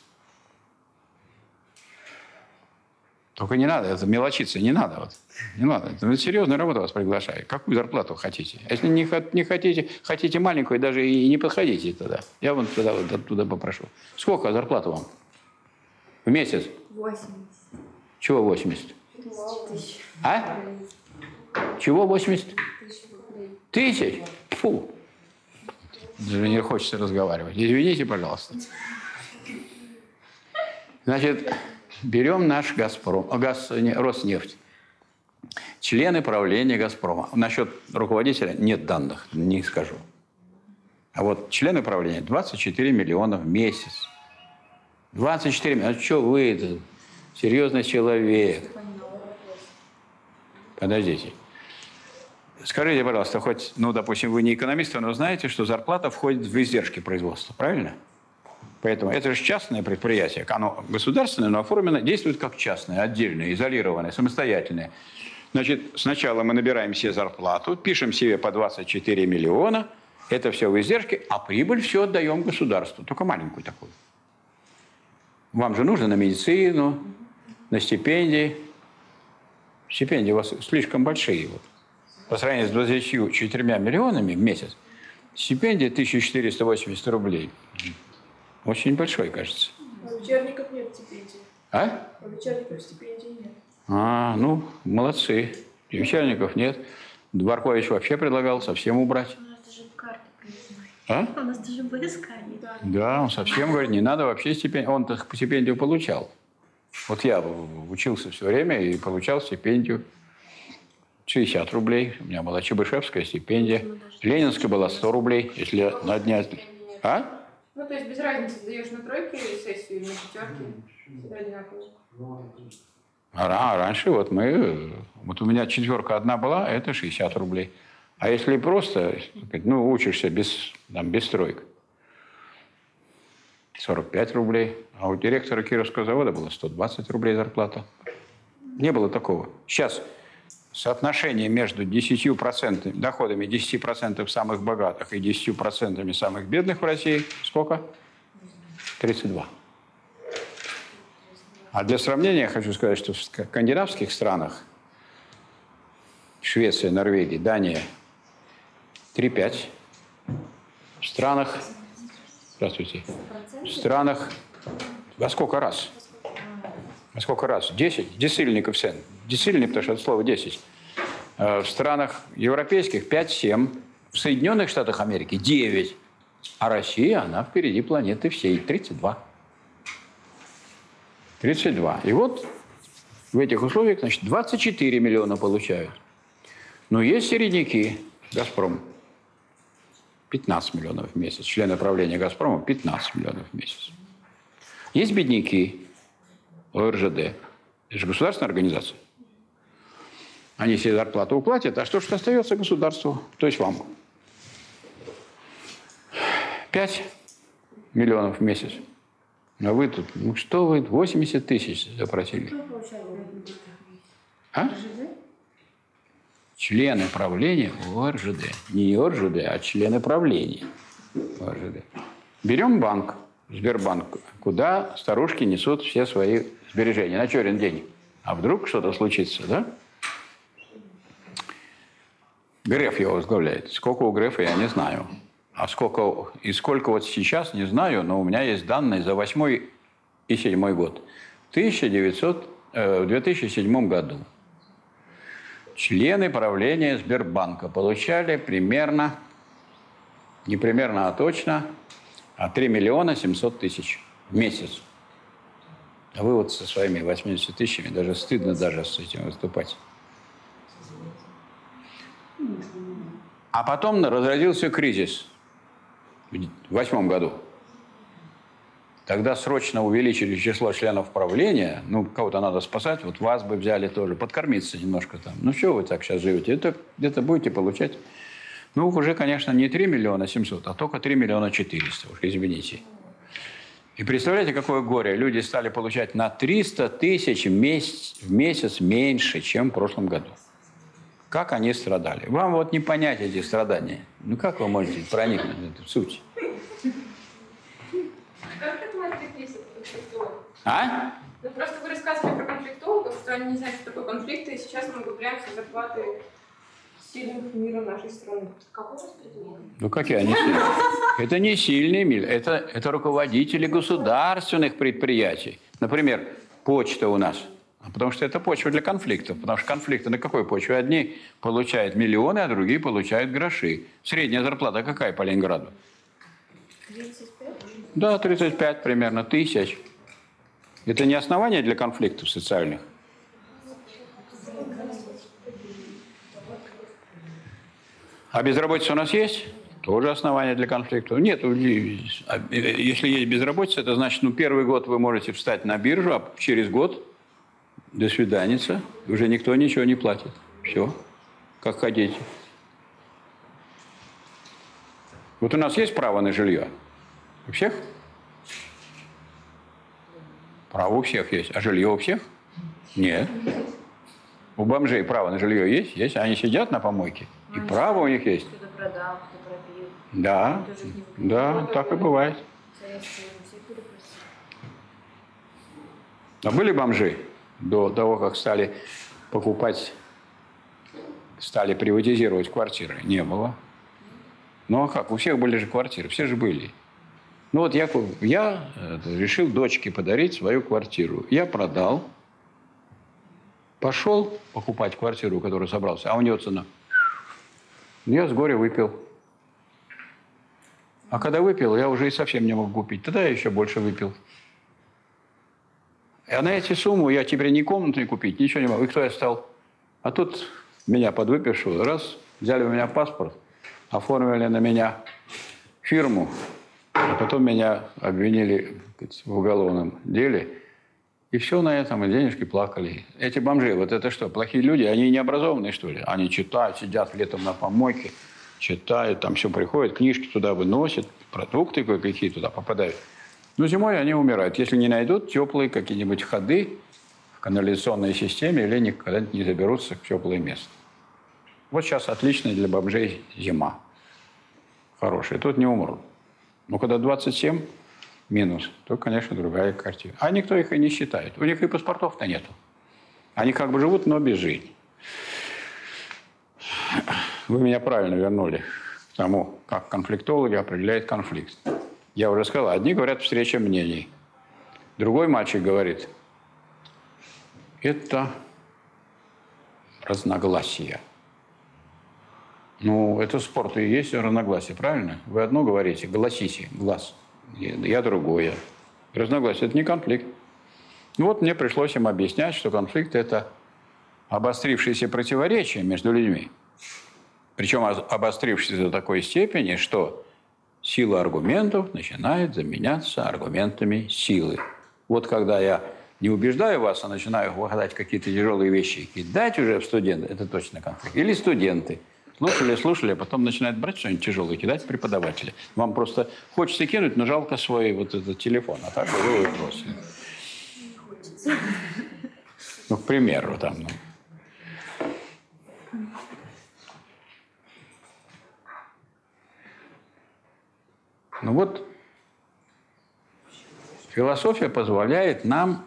Только не надо, это мелочиться не надо. Вот. Не надо. Это серьезная работа вас приглашаю. Какую зарплату хотите? А если не, не хотите, хотите маленькую, даже и не подходите тогда. Я вам туда, вот, оттуда попрошу. Сколько зарплата вам? В месяц? 80 Чего 80? тысяч. А? Чего 80? Тысяч? Фу. Даже не хочется разговаривать. Извините, пожалуйста. Значит, берем наш «Газпром», а, газ, не, «Роснефть». Члены правления «Газпрома». Насчет руководителя нет данных, не скажу. А вот члены правления 24 миллиона в месяц. 24 миллиона. А что вы, серьезный человек. Подождите. Скажите, пожалуйста, хоть, ну, допустим, вы не экономист, но знаете, что зарплата входит в издержки производства, правильно? Поэтому это же частное предприятие. Оно государственное, но оформлено, действует как частное, отдельное, изолированное, самостоятельное. Значит, сначала мы набираем себе зарплату, пишем себе по 24 миллиона, это все в издержке, а прибыль все отдаем государству, только маленькую такую. Вам же нужно на медицину, на стипендии. Стипендии у вас слишком большие. Вот. По сравнению с 24 миллионами в месяц, стипендия 1480 рублей. Очень большой, кажется. А у вечерников нет стипендий. А? У вечерников стипендий нет. А, ну, молодцы. Вечерников нет. Дворкович вообще предлагал совсем убрать. У нас даже карты. А? У нас даже взыскание. Да. Да, он совсем говорит, не надо вообще стипендию. Он -то стипендию получал. Вот я учился все время и получал стипендию. 60 рублей. У меня была Чебышевская стипендия. Ленинская была 100 рублей, если на дня... А? Ну, то есть без разницы, сдаешь на тройке сессию или на пятерке, всегда одинаково. А ра- раньше вот мы... Вот у меня четверка одна была, это 60 рублей. А если просто, ну, учишься без, там, без троек, 45 рублей. А у директора Кировского завода было 120 рублей зарплата. Не было такого. Сейчас соотношение между 10% доходами 10% самых богатых и 10% самых бедных в России сколько? 32. А для сравнения я хочу сказать, что в скандинавских странах Швеция, Норвегия, Дания 3,5. В странах, здравствуйте, в странах во сколько раз? Во сколько раз? 10. Десильный коэффициент. Десильный, потому что это слово 10. Э, В странах европейских 5-7. В Соединенных Штатах Америки 9. А Россия, она впереди планеты всей. 32. 32. И вот в этих условиях, значит, 24 миллиона получают. Но есть середняки, «Газпром». 15 миллионов в месяц. Члены правления «Газпрома» 15 миллионов в месяц. Есть бедняки, ОРЖД. Это же государственная организация. Они себе зарплату уплатят, а что же остается государству, то есть вам? 5 миллионов в месяц. А вы тут, ну что вы, 80 тысяч запросили. А? Члены правления ОРЖД. Не ОРЖД, а члены правления ОРЖД. Берем банк, Сбербанк, куда старушки несут все свои сбережения на черный день. А вдруг что-то случится, да? Греф его возглавляет. Сколько у Грефа, я не знаю. А сколько и сколько вот сейчас, не знаю, но у меня есть данные за восьмой и седьмой год. 1900, э, в 2007 году члены правления Сбербанка получали примерно, не примерно, а точно, а 3 миллиона 700 тысяч в месяц. А вы вот со своими 80 тысячами, даже стыдно даже с этим выступать. А потом разразился кризис в восьмом году. Тогда срочно увеличили число членов правления. Ну, кого-то надо спасать. Вот вас бы взяли тоже, подкормиться немножко там. Ну, что вы так сейчас живете? Это где-то будете получать. Ну, уже, конечно, не 3 миллиона 700, а только 3 миллиона 400. Уж извините. И представляете, какое горе. Люди стали получать на 300 тысяч в месяц, меньше, чем в прошлом году. Как они страдали. Вам вот не понять эти страдания. Ну, как вы можете проникнуть в эту суть? Как так мы отвлеклись от конфликтологов? А? Ну, просто вы рассказывали про конфликтологов, что они не знают, что такое конфликт, и сейчас мы углубляемся в захваты сильных мира нашей страны. Какой у вас предмет? Ну, какие они сильные? Это не сильные мир, это, это руководители государственных предприятий. Например, почта у нас. А Потому что это почва для конфликтов. Потому что конфликты на какой почве? Одни получают миллионы, а другие получают гроши. Средняя зарплата какая по Ленинграду? 35? Да, 35 примерно тысяч. Это не основание для конфликтов социальных. А безработица у нас есть? Тоже основание для конфликта. Нет, а, если есть безработица, это значит, ну, первый год вы можете встать на биржу, а через год до свиданица, уже никто ничего не платит. Все, как хотите. Вот у нас есть право на жилье? У всех? Право у всех есть. А жилье у всех? Нет. У бомжей право на жилье есть? Есть. Они сидят на помойке. И право у них есть. Кто-то продал, кто пропил. Да, да, так и бывает. А были бомжи до того, как стали покупать, стали приватизировать квартиры? Не было. Ну а как? У всех были же квартиры, все же были. Ну вот я, я э, решил дочке подарить свою квартиру. Я продал, пошел покупать квартиру, которую собрался, а у нее цена. Я с горя выпил. А когда выпил, я уже и совсем не мог купить. Тогда я еще больше выпил. А на эти суммы я теперь ни комнату не купить, ничего не могу. И кто я стал? А тут меня подвыпившего, раз, взяли у меня паспорт, оформили на меня фирму, а потом меня обвинили в уголовном деле. И все на этом, и денежки плакали. Эти бомжи, вот это что, плохие люди, они не образованные, что ли? Они читают, сидят летом на помойке, читают, там все приходят, книжки туда выносят, продукты кое-какие туда попадают. Но зимой они умирают, если не найдут теплые какие-нибудь ходы в канализационной системе или никогда не заберутся в теплое место. Вот сейчас отличная для бомжей зима. Хорошая. Тут не умрут. Но когда 27 минус, то, конечно, другая картина. А никто их и не считает. У них и паспортов-то нету. Они как бы живут, но без жизни. Вы меня правильно вернули к тому, как конфликтологи определяют конфликт. Я уже сказал, одни говорят встреча мнений. Другой мальчик говорит, это разногласия. Ну, это спорт и есть разногласия, правильно? Вы одно говорите, гласите, глаз. Я другое. Разногласия – это не конфликт. Ну вот мне пришлось им объяснять, что конфликт – это обострившиеся противоречия между людьми. Причем обострившиеся до такой степени, что сила аргументов начинает заменяться аргументами силы. Вот когда я не убеждаю вас, а начинаю гадать какие-то тяжелые вещи и кидать уже в студента, это точно конфликт. Или студенты. Слушали, слушали, а потом начинают брать что-нибудь тяжелое кидать преподавателя. Вам просто хочется кинуть, но жалко свой вот этот телефон. А так вы его бросили. Ну, к примеру, там. ну. Ну вот, философия позволяет нам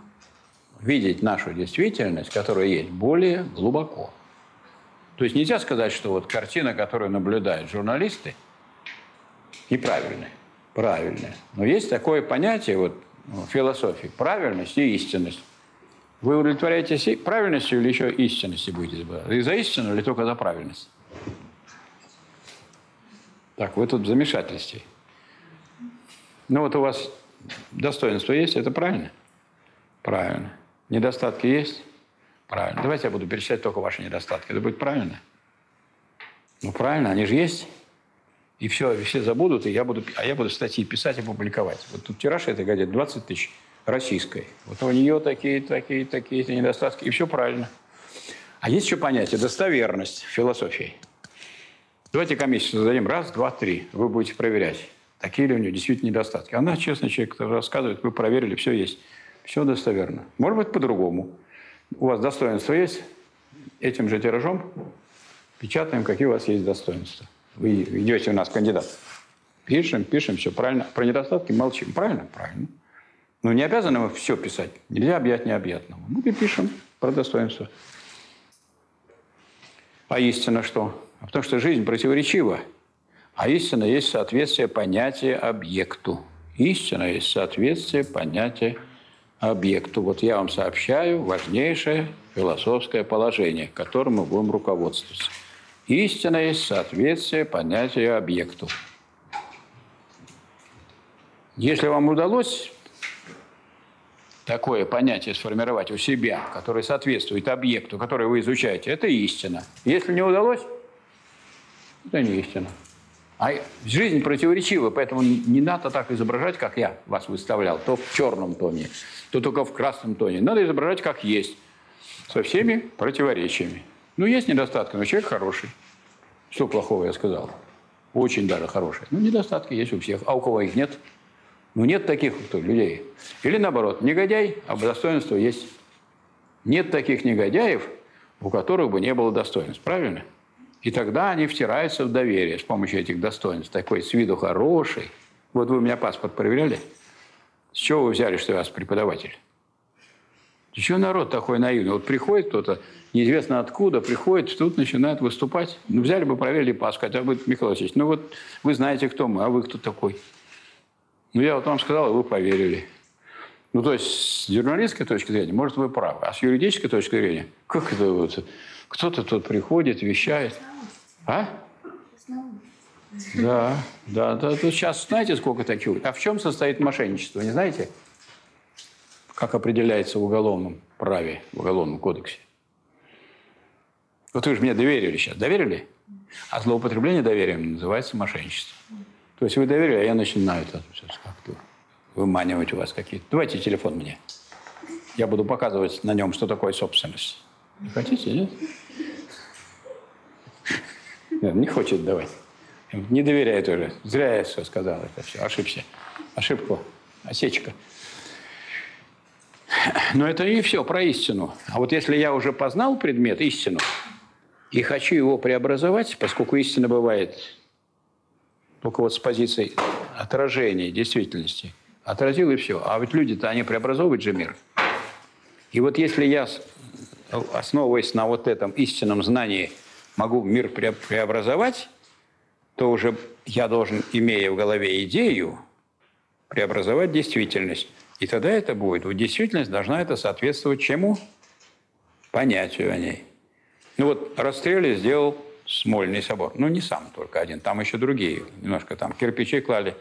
видеть нашу действительность, которая есть, более глубоко. То есть нельзя сказать, что вот картина, которую наблюдают журналисты, неправильная. Правильная. Но есть такое понятие вот, ну, в философии – правильность и истинность. Вы удовлетворяетесь правильностью или еще истинностью будете избавляться? И за истину или только за правильность? Так, вы тут в замешательстве. Ну вот у вас достоинство есть, это правильно? Правильно. Недостатки есть? Правильно. Давайте я буду перечислять только ваши недостатки. Это будет правильно? Ну правильно, они же есть. И все, все забудут, и я буду, а я буду статьи писать и публиковать. Вот тут тираж этой газеты 20 тысяч российской. Вот у нее такие, такие, такие недостатки, и все правильно. А есть еще понятие достоверность философии. Давайте комиссию создадим. Раз, два, три. Вы будете проверять, такие ли у нее действительно недостатки. Она, честный человек, рассказывает, вы проверили, все есть. Все достоверно. Может быть, по-другому. У вас достоинство есть? Этим же тиражом печатаем, какие у вас есть достоинства. Вы идете у нас кандидат. Пишем, пишем, все правильно. Про недостатки молчим. Правильно? Правильно. Но не обязаны мы все писать. Нельзя объять необъятного. Мы и пишем про достоинство. А истина что? А потому что жизнь противоречива. А истина есть соответствие понятия объекту. Истина есть соответствие понятия объекту. Вот я вам сообщаю важнейшее философское положение, которым мы будем руководствоваться. Истина есть соответствие понятия объекту. Если вам удалось такое понятие сформировать у себя, которое соответствует объекту, который вы изучаете, это истина. Если не удалось, это не истина. А жизнь противоречива, поэтому не надо так изображать, как я вас выставлял, то в черном тоне, то только в красном тоне. Надо изображать как есть, со всеми противоречиями. Ну, есть недостатки, но человек хороший. Что плохого я сказал? Очень даже хороший. Ну, недостатки есть у всех. А у кого их нет? Ну, нет таких кто, людей. Или наоборот, негодяй, а достоинство есть. Нет таких негодяев, у которых бы не было достоинств. Правильно? И тогда они втираются в доверие с помощью этих достоинств. Такой с виду хороший. Вот вы у меня паспорт проверяли? С чего вы взяли, что я вас преподаватель? Чего народ такой наивный? Вот приходит кто-то, неизвестно откуда, приходит, тут начинает выступать. Ну, взяли бы, проверили паспорт. А вы, Михаил Васильевич, ну вот вы знаете, кто мы, а вы кто такой? Ну, я вот вам сказал, и вы поверили. Ну, то есть, с журналистской точки зрения, может, вы правы. А с юридической точки зрения, как это вот? Кто-то тут приходит, вещает. А? Да, да, да. Сейчас знаете, сколько таких? А в чем состоит мошенничество, не знаете? Как определяется в уголовном праве, в уголовном кодексе? Вот вы же мне доверили сейчас. Доверили? А злоупотребление доверием называется мошенничество. То есть вы доверили, а я начинаю это как-то выманивать у вас какие-то. Давайте телефон мне. Я буду показывать на нем, что такое собственность. Не хотите, нет? Не хочет давать. Не доверяет уже. Зря я все сказал. Это все. Ошибся. Ошибку. Осечка. Но это и все про истину. А вот если я уже познал предмет, истину, и хочу его преобразовать, поскольку истина бывает только вот с позиции отражения действительности, отразил и все. А ведь люди-то, они преобразовывают же мир. И вот если я, основываясь на вот этом истинном знании, могу мир преобразовать, то уже я должен, имея в голове идею, преобразовать действительность. И тогда это будет. Вот действительность должна это соответствовать чему? Понятию о ней. Ну вот Растрелли сделал Смольный собор. Ну, не сам только один, там еще другие. Немножко там кирпичи клали.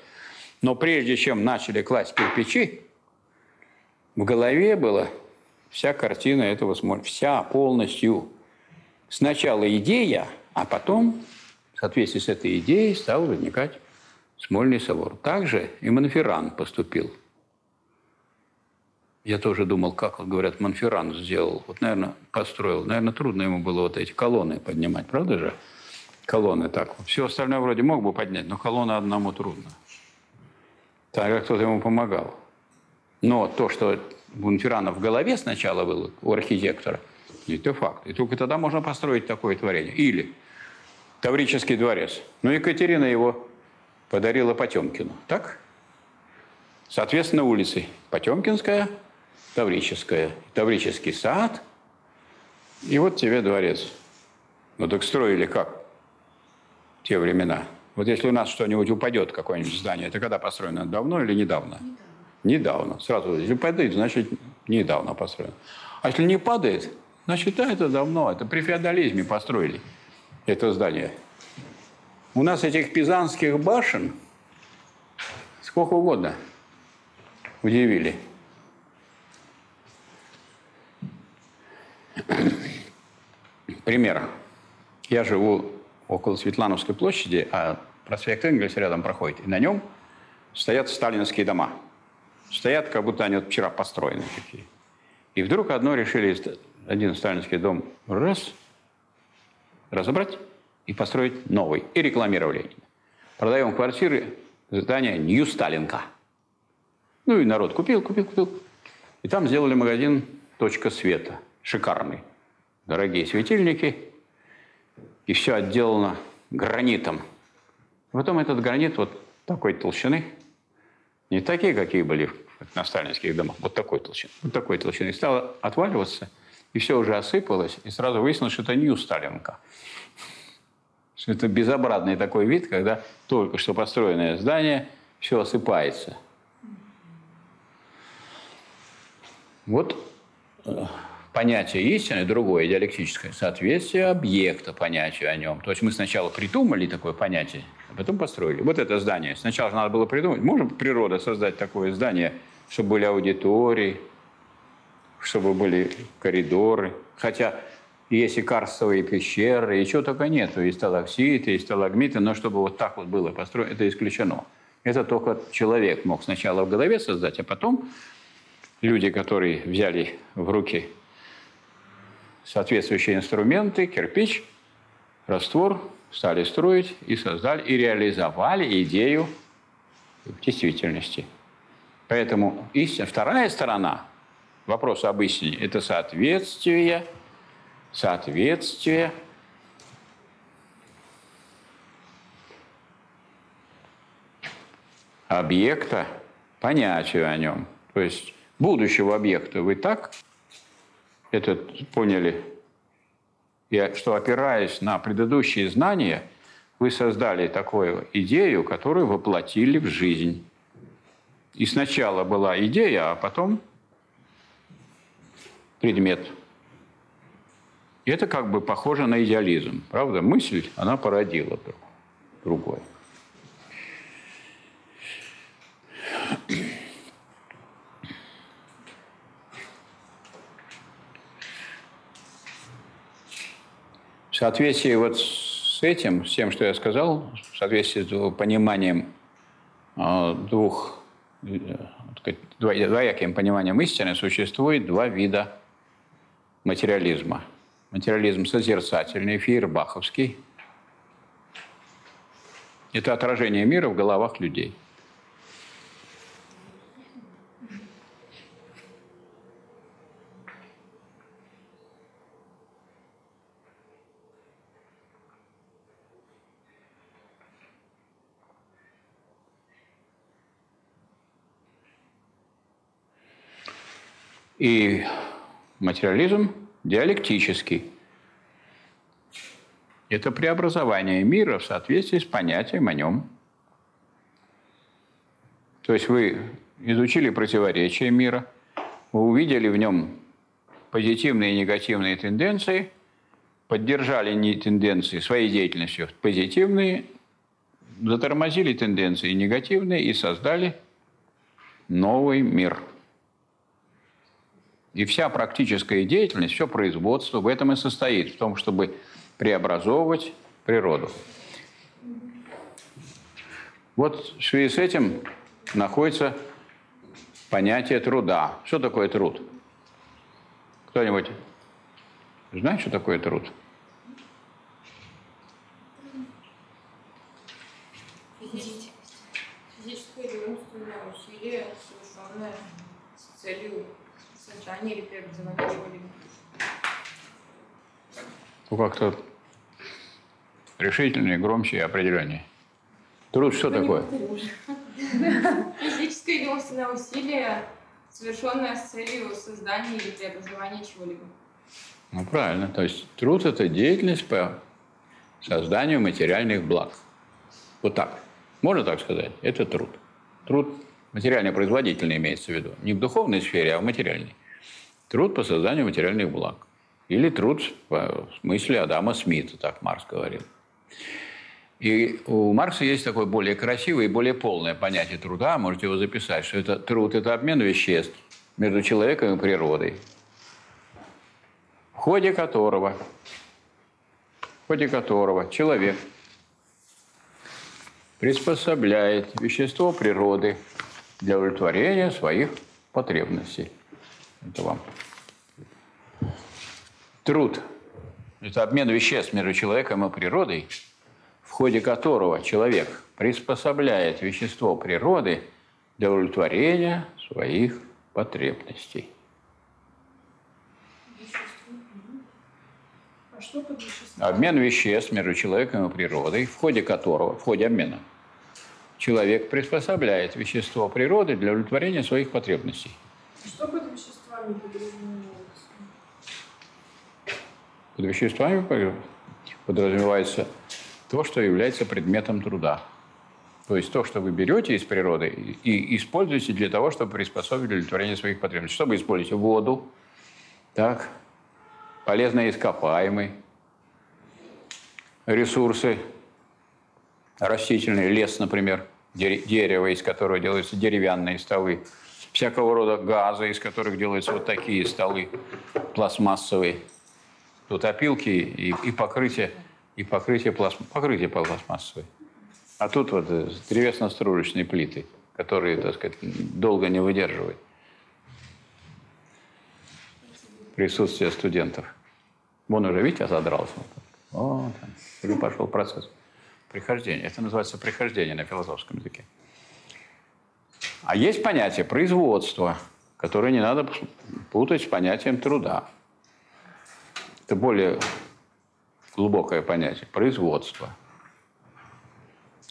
Но прежде чем начали класть кирпичи, в голове была вся картина этого Смольного. Вся полностью. Сначала идея, а потом, в соответствии с этой идеей, стал возникать Смольный собор. Также и Монферран поступил. Я тоже думал, как, вот говорят, Монферран сделал. Вот, наверное, построил. Наверное, трудно ему было вот эти колонны поднимать, правда же? Колонны так. Все остальное вроде мог бы поднять, но колонны одному трудно. Как кто-то ему помогал. Но то, что Монферрана в голове сначала было, у архитектора, это факт. И только тогда можно построить такое творение. Или Таврический дворец. Ну, Екатерина его подарила Потемкину. Так? Соответственно, улицы Потемкинская, Таврическая, Таврический сад, и вот тебе дворец. Ну так строили как в те времена? Вот если у нас что-нибудь упадет, какое-нибудь здание, это когда построено? Давно или недавно? Недавно. недавно. Сразу, если падает, значит, недавно построено. А если не падает, значит, да, это давно. Это при феодализме построили это здание. У нас этих пизанских башен сколько угодно удивили. Пример. Я живу около Светлановской площади, а проспект Энгельса рядом проходит, и на нем стоят сталинские дома. Стоят, как будто они вот вчера построены такие. И вдруг одно решили, один сталинский дом раз, разобрать и построить новый. И рекламировали. Продаем квартиры, здание Нью Сталинка. Ну и народ купил, купил, купил. И там сделали магазин «Точка света». Шикарный. Дорогие светильники. И все отделано гранитом. Потом этот гранит вот такой толщины. Не такие, какие были на сталинских домах. Вот такой толщины. Вот такой толщины. Стало отваливаться. И все уже осыпалось. И сразу выяснилось, что это Нью Сталинка. Что это безобразный такой вид, когда только что построенное здание, все осыпается – Вот э, понятие истины, другое диалектическое, соответствие объекта понятию о нем. То есть мы сначала придумали такое понятие, а потом построили. Вот это здание. Сначала же надо было придумать. Может природа создать такое здание, чтобы были аудитории, чтобы были коридоры. Хотя есть и карстовые пещеры, и чего только нет. И сталакситы, и сталагмиты, но чтобы вот так вот было построено, это исключено. Это только человек мог сначала в голове создать, а потом люди, которые взяли в руки соответствующие инструменты, кирпич, раствор, стали строить и создали, и реализовали идею в действительности. Поэтому истина, вторая сторона вопроса об истине – это соответствие, соответствие объекта понятию о нем. То есть будущего объекта. Вы так это поняли? И что опираясь на предыдущие знания, вы создали такую идею, которую воплотили в жизнь. И сначала была идея, а потом предмет. И это как бы похоже на идеализм. Правда, мысль, она породила другое. В соответствии вот с этим, с тем, что я сказал, в соответствии с пониманием а, двух, э, двояким пониманием истины, существует два вида материализма. Материализм созерцательный, фейербаховский. Это отражение мира в головах людей – И материализм диалектический. Это преобразование мира в соответствии с понятием о нем. То есть вы изучили противоречия мира, вы увидели в нем позитивные и негативные тенденции, поддержали не тенденции своей деятельностью позитивные, затормозили тенденции негативные и создали новый мир – и вся практическая деятельность, все производство в этом и состоит, в том, чтобы преобразовывать природу. Вот в связи с этим находится понятие труда. Что такое труд? Кто-нибудь знает, что такое труд? Физическое или умственное усилие, совершенное с целью содержание или преобразование чего-либо. Ну, как-то решительнее, громче и определеннее. Труд что такое? Физическое или умственное усилие, совершенное с целью создания или преобразования чего-либо. Ну, правильно. То есть труд – это деятельность по созданию материальных благ. Вот так. Можно так сказать? Это труд. Труд материально-производительный имеется в виду. Не в духовной сфере, а в материальной. Труд по созданию материальных благ. Или труд в смысле Адама Смита, так Марс говорил. И у Маркса есть такое более красивое и более полное понятие труда, можете его записать, что это труд – это обмен веществ между человеком и природой, в ходе которого, в ходе которого человек приспособляет вещество природы для удовлетворения своих потребностей. Это вам. Труд – это обмен веществ между человеком и природой, в ходе которого человек приспособляет вещество природы для удовлетворения своих потребностей. Обмен веществ между человеком и природой, в ходе которого, в ходе обмена, человек приспособляет вещество природы для удовлетворения своих потребностей. Что под Под веществами подразумевается то, что является предметом труда. То есть то, что вы берете из природы и используете для того, чтобы приспособить для удовлетворения своих потребностей. Чтобы использовать воду, так, полезные ископаемые, ресурсы растительные, лес, например, дерево, из которого делаются деревянные столы, всякого рода газы, из которых делаются вот такие столы пластмассовые. Тут опилки и, и покрытие, и покрытие, пластм, покрытие пластмассовое. А тут вот э, древесно-стружечные плиты, которые, так сказать, долго не выдерживают присутствие студентов. Вон уже, видите, задрался. Вот, пошел процесс прихождения. Это называется прихождение на философском языке. А есть понятие производства, которое не надо путать с понятием труда. Это более глубокое понятие. Производство.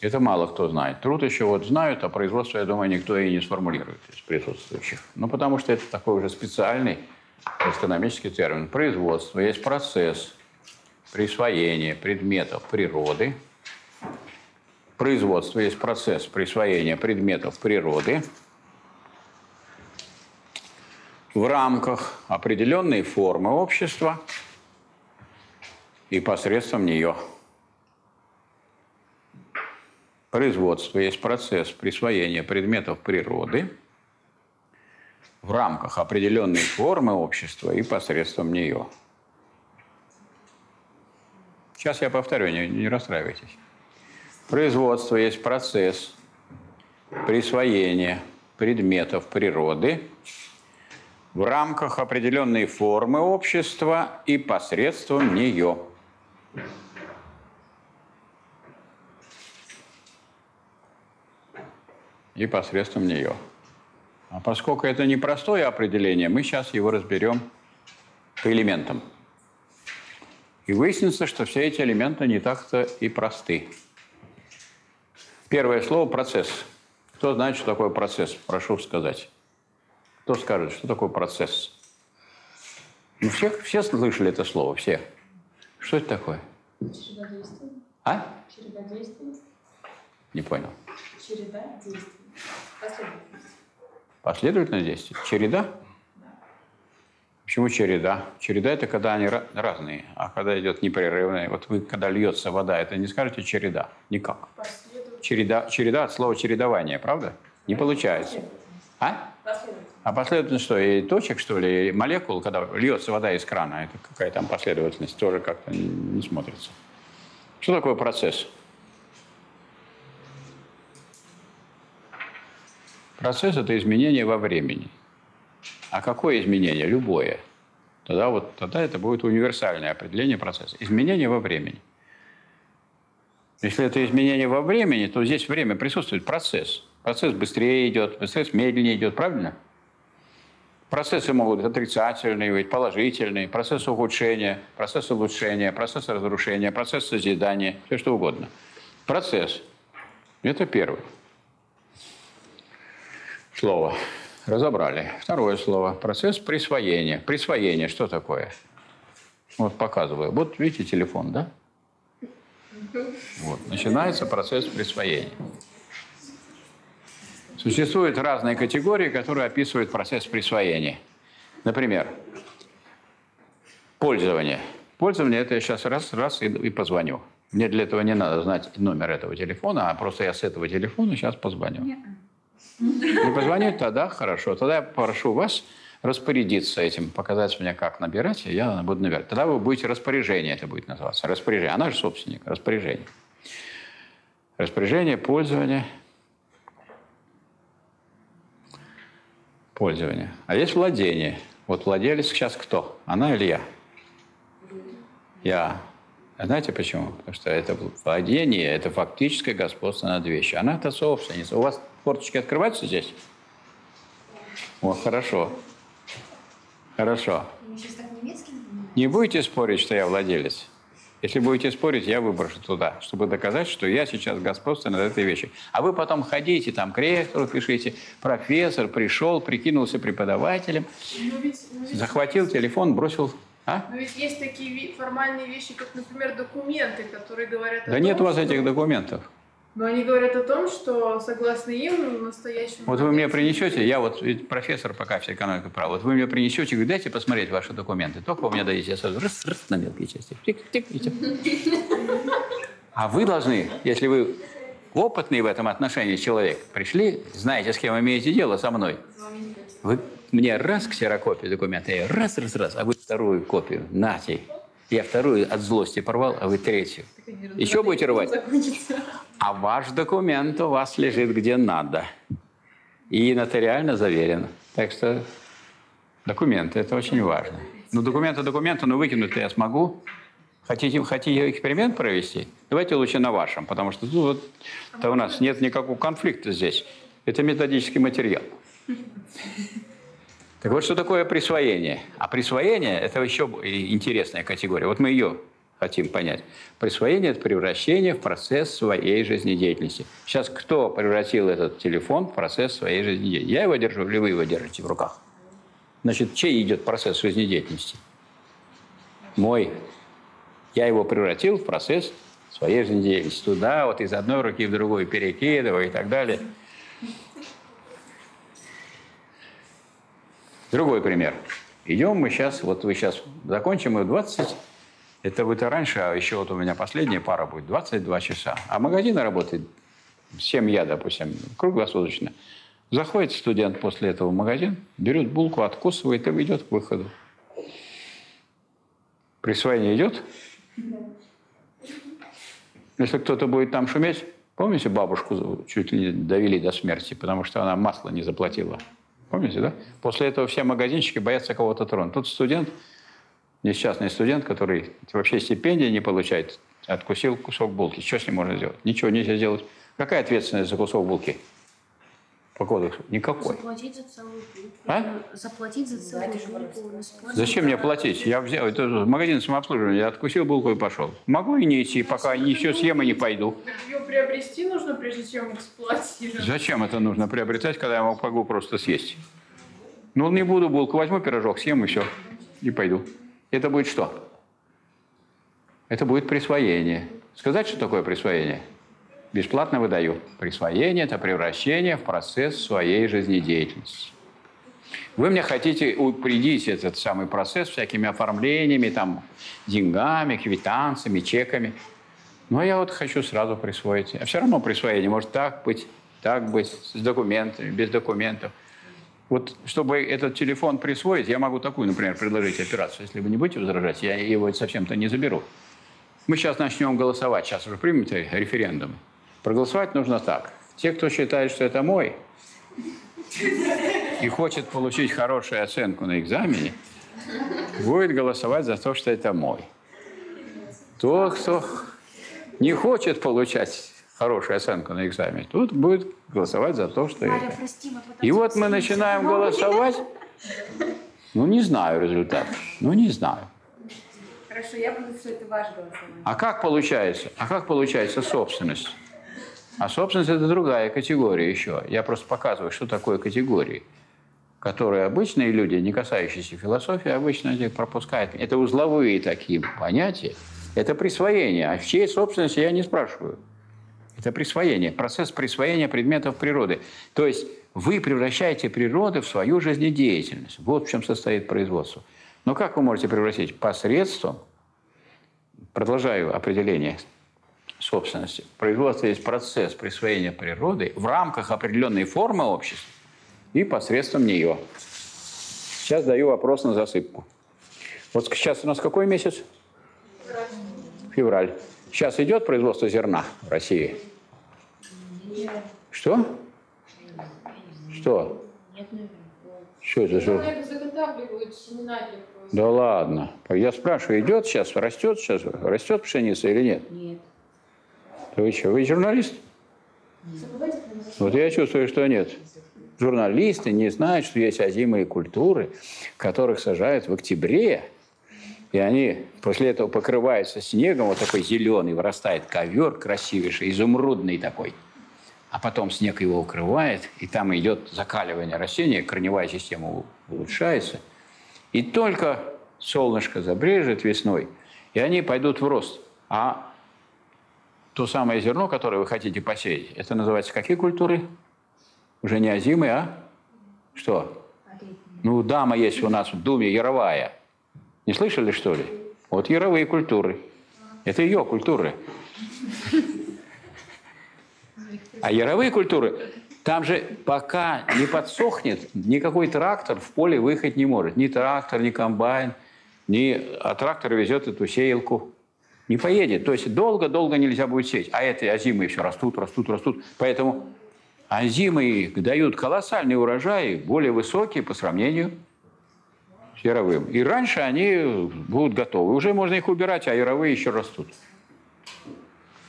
Это мало кто знает. Труд еще вот знают, а производство, я думаю, никто и не сформулирует из присутствующих. Ну, потому что это такой уже специальный экономический термин. Производство есть процесс присвоения предметов природы. Производство есть процесс присвоения предметов природы в рамках определенной формы общества и посредством нее. Производство есть процесс присвоения предметов природы в рамках определенной формы общества и посредством нее. Сейчас я повторю, не, не расстраивайтесь. Производство есть процесс присвоения предметов природы в рамках определенной формы общества и посредством нее. и посредством нее. А поскольку это непростое определение, мы сейчас его разберем по элементам. И выяснится, что все эти элементы не так-то и просты. Первое слово – процесс. Кто знает, что такое процесс? Прошу сказать. Кто скажет, что такое процесс? Ну, все, все слышали это слово, все. Что это такое? Череда действий. А? Череда действий. Не понял. Череда действий. Последовательность. Последовательность действий? Череда? Почему череда? Череда – это когда они разные, а когда идет непрерывная. Вот вы, когда льется вода, это не скажете череда? Никак. Последовательность. Череда, череда от слова чередование, правда? Не получается. А? А последовательность что, и точек, что ли, и молекул, когда льется вода из крана, это какая там последовательность, тоже как-то не смотрится. Что такое процесс? Процесс – это изменение во времени. А какое изменение? Любое. Тогда, вот, тогда это будет универсальное определение процесса. Изменение во времени. Если это изменение во времени, то здесь время присутствует процесс. Процесс быстрее идет, процесс медленнее идет, правильно? Процессы могут быть отрицательные, быть положительные, процесс ухудшения, процесс улучшения, процесс разрушения, процесс созидания, все что угодно. Процесс. Это первый. Слово. Разобрали. Второе слово. Процесс присвоения. Присвоение. Что такое? Вот показываю. Вот видите телефон, да? Вот. Начинается процесс присвоения. Существуют разные категории, которые описывают процесс присвоения. Например, пользование. Пользование – это я сейчас раз, раз и, и позвоню. Мне для этого не надо знать номер этого телефона, а просто я с этого телефона сейчас позвоню. Не позвонить тогда хорошо. Тогда я прошу вас распорядиться этим, показать мне, как набирать, и я буду набирать. Тогда вы будете распоряжение, это будет называться. Распоряжение. Она же собственник, распоряжение. Распоряжение, пользование. Пользование. А есть владение. Вот владелец сейчас кто? Она или я? Я. А знаете почему? Потому что это владение, это фактическое господство над вещью. Она-то собственница. У вас форточки открываются здесь? О, хорошо. Хорошо. Не будете спорить, что я владелец? Если будете спорить, я выброшу туда, чтобы доказать, что я сейчас господствую над этой вещью. А вы потом ходите, там, к ректору пишите, профессор пришел, прикинулся преподавателем, Но ведь, но ведь- захватил телефон, бросил... А? но ведь есть такие формальные вещи, как, например, документы, которые говорят о Да том, нет у вас что- этих документов. Но они говорят о том, что согласно им настоящему... Вот вы мне принесете, я вот профессор по кафедре экономики права, вот вы мне принесете, говорю, дайте посмотреть ваши документы. Только вы мне дадите, я сразу раз, раз, на мелкие части. Тик-тик, и тик. А вы должны, если вы опытный в этом отношении человек, пришли, знаете, с кем имеете дело со мной, вы мне раз ксерокопию документа, я раз, раз, раз, а вы вторую копию, нате. Я вторую от злости порвал, а вы третью. Еще будете рвать? А ваш документ у вас лежит где надо. И нотариально заверен. Так что документы – это очень важно. Ну, документы документы, но выкинуть я смогу. Хотите, хотите эксперимент провести? Давайте лучше на вашем, потому что ну, вот, то у нас нет никакого конфликта здесь. Это методический материал. Так вот, что такое присвоение? А присвоение – это еще интересная категория. Вот мы ее хотим понять. Присвоение – это превращение в процесс своей жизнедеятельности. Сейчас кто превратил этот телефон в процесс своей жизнедеятельности? Я его держу или вы его держите в руках? Значит, чей идет процесс жизнедеятельности? Мой. Я его превратил в процесс своей жизнедеятельности. Туда, вот из одной руки в другую перекидываю и так далее. Другой пример. Идем мы сейчас, вот вы сейчас закончим, мы в 20, это будет раньше, а еще вот у меня последняя пара будет 22 часа. А магазин работает 7 я, допустим, круглосуточно. Заходит студент после этого в магазин, берет булку, откусывает и идет к выходу. Присвоение идет? Если кто-то будет там шуметь, помните, бабушку чуть ли не довели до смерти, потому что она масло не заплатила. Помните, да? После этого все магазинчики боятся кого-то тронуть. Тут студент, несчастный студент, который вообще стипендии не получает, откусил кусок булки. Что с ним можно сделать? Ничего нельзя сделать. Какая ответственность за кусок булки? По кодексу? Никакой. Заплатить за целую булку. А? Заплатить за целую использовать- Зачем мне платить? Я взял, это магазин самообслуживания, я откусил булку и пошел. Могу и не идти, пока не все съем и не пойду. Ее приобрести нужно, прежде чем эксплуатировать. Зачем это нужно приобретать, когда я могу просто съесть? Ну, не буду булку, возьму пирожок, съем и все. И пойду. Это будет что? Это будет присвоение. Сказать, что такое присвоение? Бесплатно выдаю. Присвоение – это превращение в процесс своей жизнедеятельности. Вы мне хотите упредить этот самый процесс всякими оформлениями, там, деньгами, квитанциями, чеками. Но я вот хочу сразу присвоить. А все равно присвоение может так быть, так быть, с документами, без документов. Вот чтобы этот телефон присвоить, я могу такую, например, предложить операцию. Если вы не будете возражать, я его совсем-то не заберу. Мы сейчас начнем голосовать. Сейчас уже примете референдум. Проголосовать нужно так. Те, кто считает, что это мой, и хочет получить хорошую оценку на экзамене, будет голосовать за то, что это мой. Тот, кто не хочет получать хорошую оценку на экзамене, тут будет голосовать за то, что Варя, это. прости, И вот мы все начинаем ноги. голосовать. Ну, не знаю результат. Ну, не знаю. Хорошо, я буду, что это ваше голосование. А как получается? А как получается собственность? А собственность – это другая категория еще. Я просто показываю, что такое категории, которые обычные люди, не касающиеся философии, обычно их пропускают. Это узловые такие понятия. Это присвоение. А в чьей собственности я не спрашиваю. Это присвоение, процесс присвоения предметов природы. То есть вы превращаете природу в свою жизнедеятельность. Вот в чем состоит производство. Но как вы можете превратить? Посредством, продолжаю определение собственности, производство есть процесс присвоения природы в рамках определенной формы общества и посредством нее. Сейчас даю вопрос на засыпку. Вот сейчас у нас какой месяц? Февраль. Сейчас идет производство зерна в России? Что? Что? Нет. Что это? производства. Да ладно. Я спрашиваю, идет сейчас, растет сейчас, растет пшеница или нет? Нет. Вы что, вы журналист? Вот я чувствую, что нет. Журналисты не знают, что есть озимые культуры, которых сажают в октябре, и они после этого покрываются снегом, вот такой зеленый, вырастает ковер красивейший, изумрудный такой. А потом снег его укрывает, и там идет закаливание растения, корневая система улучшается. И только солнышко забрежет весной, и они пойдут в рост. А то самое зерно, которое вы хотите посеять, это называется какие культуры? Уже не озимы, а? Что? Ну, дама есть у нас в Думе, яровая. Не слышали, что ли? Вот яровые культуры. Это ее культуры. А яровые культуры, там же пока не подсохнет, никакой трактор в поле выехать не может. Ни трактор, ни комбайн, ни... А трактор везет эту сеялку. Не поедет. То есть долго-долго нельзя будет сеять. А эти озимые все растут, растут, растут. Поэтому озимые дают колоссальные урожаи, более высокие по сравнению с яровым. И раньше они будут готовы. Уже можно их убирать, а яровые еще растут.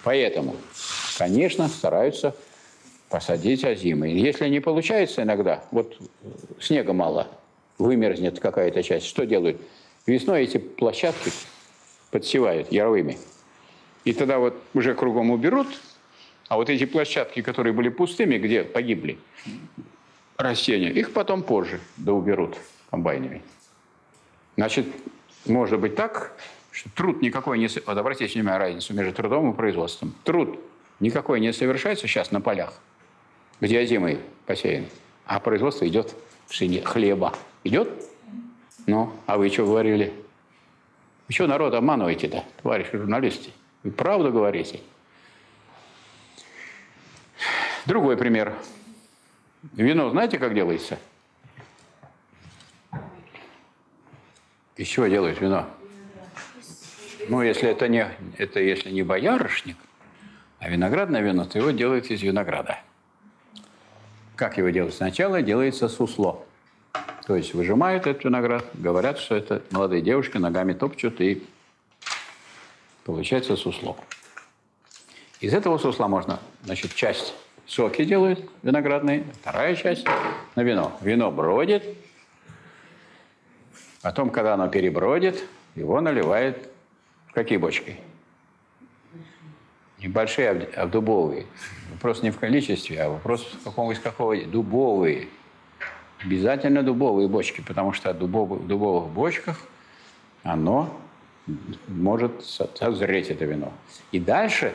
Поэтому, конечно, стараются посадить озимые. Если не получается иногда, вот снега мало, вымерзнет какая-то часть, что делают? Весной эти площадки подсевают яровыми. И тогда вот уже кругом уберут, а вот эти площадки, которые были пустыми, где погибли растения, их потом позже да уберут комбайнами. Значит, может быть так, что труд никакой не... Вот обратите внимание разницу между трудом и производством. Труд никакой не совершается сейчас на полях, где озимый посеян, а производство идет пшени- хлеба. Идет? Ну, а вы что говорили? Вы что народ обманываете-то, товарищи журналисты? Вы правду говорите? Другой пример. Вино знаете, как делается? Из чего делают вино? Ну, если это не, это если не боярышник, а виноградное вино, то его делают из винограда. Как его делают? Сначала делается сусло. То есть выжимают этот виноград, говорят, что это молодые девушки ногами топчут, и получается сусло. Из этого сусла можно, значит, часть соки делают виноградные, вторая часть на вино. Вино бродит, потом, когда оно перебродит, его наливают в какие бочки? Небольшие, об- обдубовые. Вопрос не в количестве, а вопрос в каком из какого. Дубовые. Обязательно дубовые бочки, потому что в дубовых, бочках оно может со- созреть это вино. И дальше,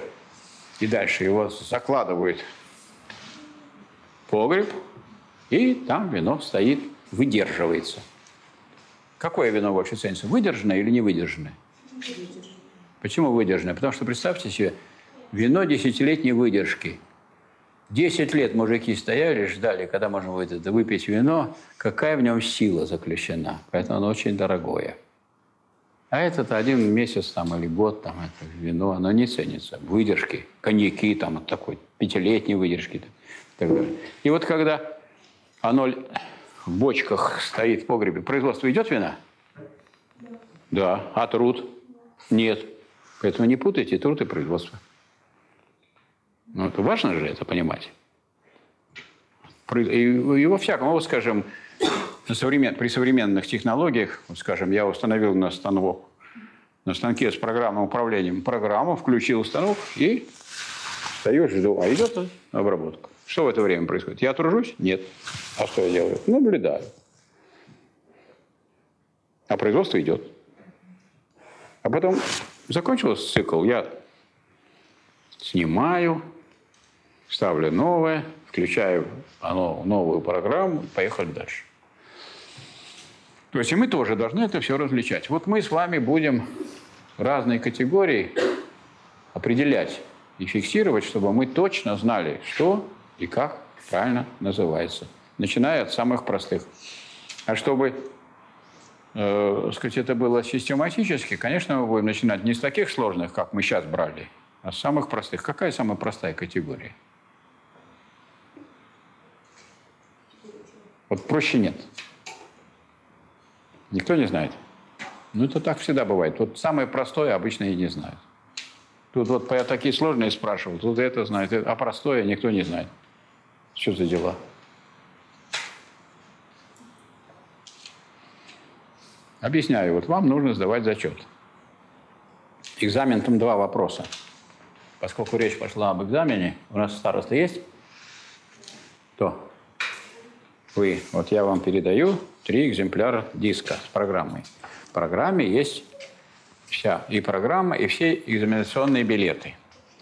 и дальше его закладывают в погреб, и там вино стоит, выдерживается. Какое вино больше ценится, выдержанное или не выдержанное? Почему выдержанное? Потому что представьте себе, вино десятилетней выдержки. Десять лет мужики стояли, ждали, когда можно будет это выпить вино, какая в нем сила заключена. Поэтому оно очень дорогое. А этот один месяц там, или год, там, это вино, оно не ценится. Выдержки, коньяки, там, вот такой, пятилетней выдержки. так далее. И вот когда оно в бочках стоит в погребе, производство идет вина? Да. А труд? Нет. Поэтому не путайте труд и производство. Ну, это важно же это понимать. И, и во всяком, вот, скажем, современ- при современных технологиях, вот, скажем, я установил на станок, на станке с программным управлением программу, включил станок и стою, жду. А идет обработка. Что в это время происходит? Я тружусь? Нет. А что я делаю? Наблюдаю. А производство идет. А потом закончился цикл, я снимаю, ставлю новое, включаю оно, новую программу, поехали дальше. То есть и мы тоже должны это все различать. Вот мы с вами будем разные категории определять и фиксировать, чтобы мы точно знали, что и как правильно называется, начиная от самых простых. А чтобы э, сказать, это было систематически, конечно, мы будем начинать не с таких сложных, как мы сейчас брали, а с самых простых. Какая самая простая категория? Вот проще нет. Никто не знает. Ну, это так всегда бывает. Вот самое простое обычно и не знают. Тут вот я такие сложные спрашивал, тут это знает, а простое никто не знает. Что за дела? Объясняю. Вот вам нужно сдавать зачет. Экзамен там два вопроса. Поскольку речь пошла об экзамене, у нас староста есть? Кто? Вы. Вот я вам передаю три экземпляра диска с программой. В программе есть вся и программа, и все экзаменационные билеты,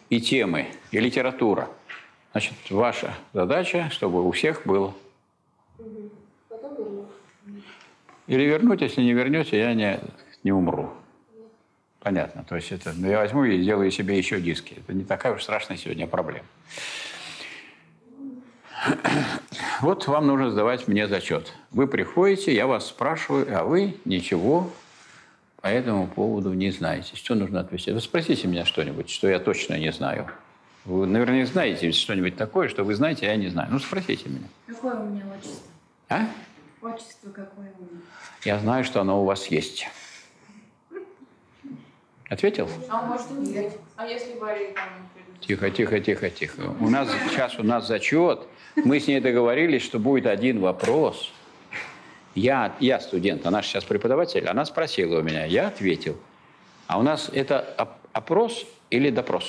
и темы, и литература. Значит, ваша задача, чтобы у всех было. Или вернуть, если не вернете, я не, не умру. Понятно. То есть это ну, я возьму и сделаю себе еще диски. Это не такая уж страшная сегодня проблема. Вот вам нужно сдавать мне зачет. Вы приходите, я вас спрашиваю, а вы ничего по этому поводу не знаете. Что нужно ответить? Вы спросите меня что-нибудь, что я точно не знаю. Вы, наверное, знаете что-нибудь такое, что вы знаете, а я не знаю. Ну, спросите меня. Какое у меня отчество? А? Отчество какое у меня? Я знаю, что оно у вас есть. Ответил? А может и не знать. А если Варя там не придут? Тихо, тихо, тихо, тихо. У нас сейчас у нас зачет. Мы с ней договорились, что будет один вопрос. Я, я студент, она же сейчас преподаватель. Она спросила у меня, я ответил. А у нас это оп- опрос или допрос?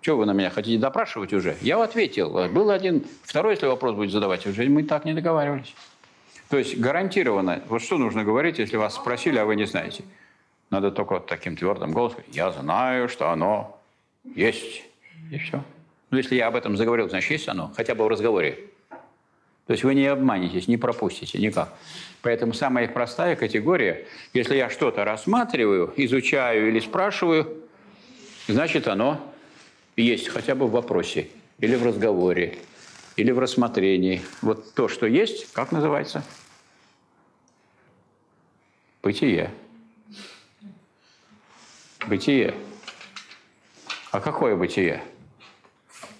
Что вы на меня хотите допрашивать уже? Я ответил. Был один. Второй, если вопрос будет задавать, уже мы так не договаривались. То есть гарантированно, вот что нужно говорить, если вас спросили, а вы не знаете? Надо только вот таким твердым голосом. Я знаю, что оно есть. И все. Ну, если я об этом заговорил, значит, есть оно. Хотя бы в разговоре. То есть вы не обманетесь, не пропустите никак. Поэтому самая простая категория, если я что-то рассматриваю, изучаю или спрашиваю, значит, оно есть хотя бы в вопросе, или в разговоре, или в рассмотрении. Вот то, что есть, как называется? Бытие. Бытие. А какое бытие?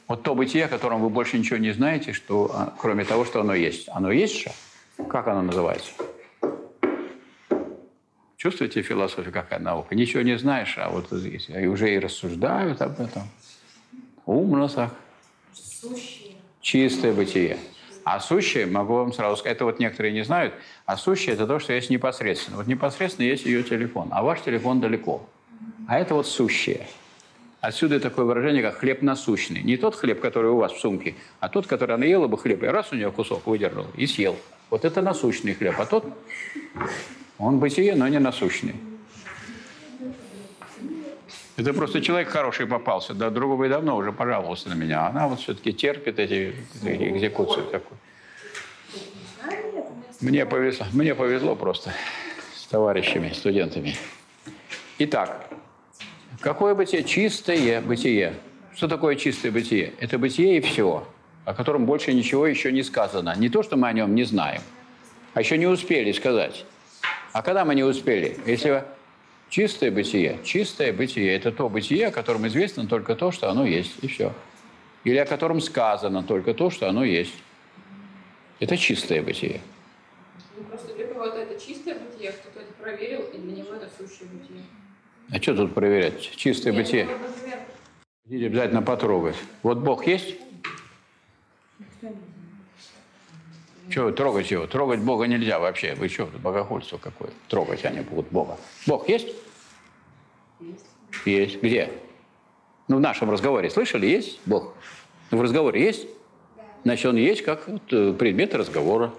Вот то бытие, о котором вы больше ничего не знаете, что, а, кроме того, что оно есть. Оно есть же? Как оно называется? Чувствуете философию, какая наука? Ничего не знаешь, а вот здесь. И уже и рассуждают об этом. Умно так. Сущие. Чистое бытие. А сущее, могу вам сразу сказать, это вот некоторые не знают, а сущее – это то, что есть непосредственно. Вот непосредственно есть ее телефон, а ваш телефон далеко. А это вот сущее. Отсюда такое выражение, как хлеб насущный. Не тот хлеб, который у вас в сумке, а тот, который она ела бы хлеб, и раз у нее кусок выдержал и съел. Вот это насущный хлеб. А тот, он бытие, но не насущный. Это просто человек хороший попался, да, другого и давно уже пожаловался на меня. Она вот все-таки терпит эти, эти экзекуции такую. Мне повезло, мне повезло просто с товарищами, студентами. Итак, какое бытие? Чистое бытие. Что такое чистое бытие? Это бытие и все, о котором больше ничего еще не сказано. Не то, что мы о нем не знаем, а еще не успели сказать. А когда мы не успели? Если чистое бытие, чистое бытие – это то бытие, о котором известно только то, что оно есть, и все. Или о котором сказано только то, что оно есть. Это чистое бытие. Ну, просто для кого-то это чистое бытие, кто-то это проверил, и для него это сущее бытие. А что тут проверять? Чистое Нет, бытие. Хотите обязательно потрогать. Вот Бог есть? Что вы трогать его? Трогать Бога нельзя вообще. Вы что, богохульство какое? Трогать они будут Бога. Бог есть? Есть. Есть. Где? Ну, в нашем разговоре слышали, есть Бог? В разговоре есть? Значит, он есть как вот, э, предмет разговора.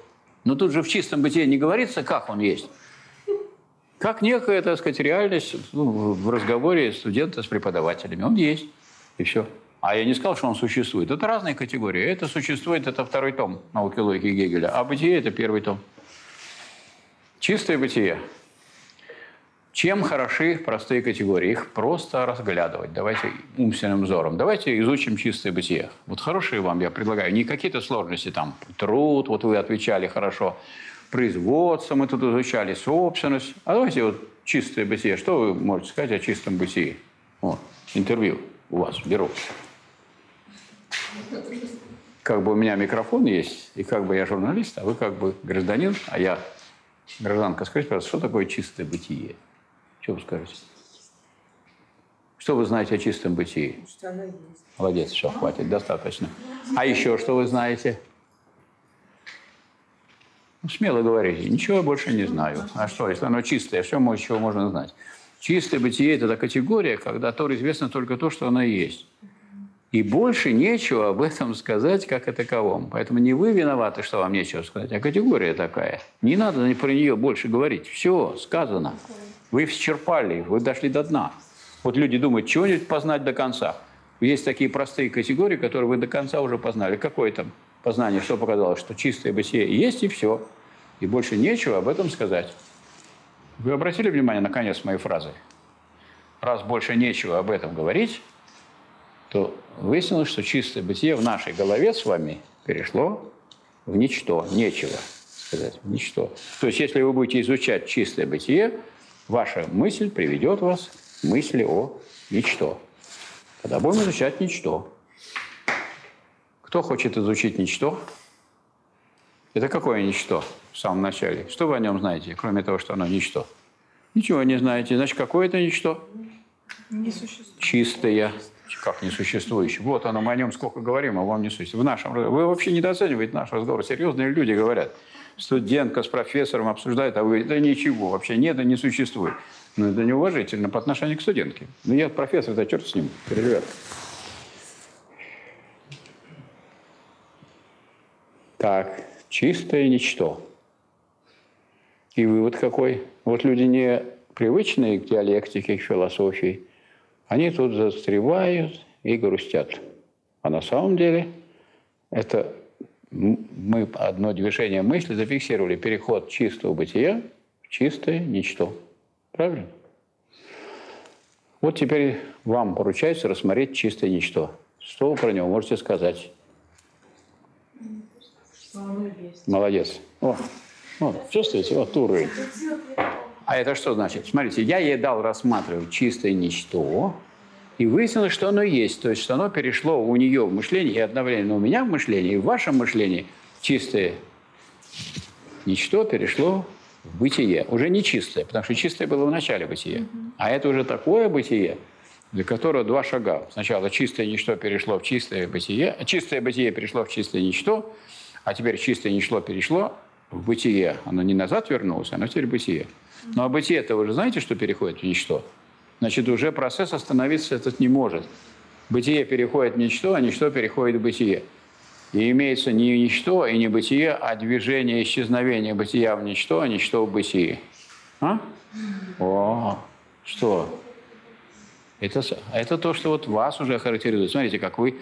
Но тут же в чистом бытие не говорится, как он есть. Как некая, так сказать, реальность ну, в разговоре студента с преподавателями. Он есть. И все. А я не сказал, что он существует. Это разные категории. Это существует, это второй том науки логики Гегеля. А бытие – это первый том. Чистое бытие. Чем хороши простые категории? Их просто разглядывать. Давайте умственным взором. Давайте изучим чистое бытие. Вот хорошие вам я предлагаю. Не какие-то сложности там. Труд, вот вы отвечали хорошо. Производство мы тут изучали, собственность. А давайте вот чистое бытие. Что вы можете сказать о чистом бытии? Вот, интервью у вас беру. как бы у меня микрофон есть, и как бы я журналист, а вы как бы гражданин, а я гражданка. Скажите, пожалуйста, что такое чистое бытие? Что вы скажете? Что вы знаете о чистом бытии? Что оно есть. Молодец, все, хватит, достаточно. А еще что вы знаете? Ну, смело говорите, ничего больше не знаю. А что, если оно чистое, что мо- чего можно знать? Чистое бытие – это та категория, когда то известно только то, что оно есть. И больше нечего об этом сказать, как о таковом. Поэтому не вы виноваты, что вам нечего сказать, а категория такая. Не надо про нее больше говорить. Все, сказано. Вы исчерпали, вы дошли до дна. Вот люди думают, чего-нибудь познать до конца. Есть такие простые категории, которые вы до конца уже познали. Какое там познание, что показалось, что чистое бытие есть, и все. И больше нечего об этом сказать. Вы обратили внимание на конец моей фразы? Раз больше нечего об этом говорить, то выяснилось, что чистое бытие в нашей голове с вами перешло в ничто. Нечего сказать, в ничто. То есть, если вы будете изучать чистое бытие, ваша мысль приведет вас к мысли о ничто. Тогда будем изучать ничто. Кто хочет изучить ничто? Это какое ничто в самом начале? Что вы о нем знаете, кроме того, что оно ничто? Ничего не знаете. Значит, какое это ничто? Чистое. Как несуществующее? Вот оно, мы о нем сколько говорим, а вам не существует. В нашем, вы вообще недооцениваете наш разговор. Серьезные люди говорят. Студентка с профессором обсуждает, а вы, да ничего, вообще нет и не существует. Ну, это неуважительно по отношению к студентке. Ну, я профессор, да черт с ним, ребят. Так, чистое ничто. И вывод какой? Вот люди не привычные к диалектике, к философии, они тут застревают и грустят. А на самом деле это мы одно движение мысли зафиксировали переход чистого бытия в чистое ничто. Правильно? Вот теперь вам поручается рассмотреть чистое ничто. Что вы про него можете сказать? Молодец. О, вот, чувствуете? Вот уровень. А это что значит? Смотрите, я ей дал рассматривать чистое ничто, и выяснилось, что оно есть. То есть, что оно перешло у нее в мышление, и одновременно у меня в мышлении, и в вашем мышлении чистое ничто перешло в бытие. Уже не чистое, потому что чистое было в начале бытия. А это уже такое бытие, для которого два шага. Сначала чистое ничто перешло в чистое бытие, чистое бытие перешло в чистое ничто, а теперь чистое ничто перешло в бытие. Оно не назад вернулось, оно теперь бытие. Но а бытие-то вы же знаете, что переходит в ничто? Значит, уже процесс остановиться этот не может. Бытие переходит в ничто, а ничто переходит в бытие. И имеется не ничто и не бытие, а движение исчезновения бытия в ничто, а ничто в бытие. А? О, что? Это, это то, что вот вас уже характеризует. Смотрите, как вы...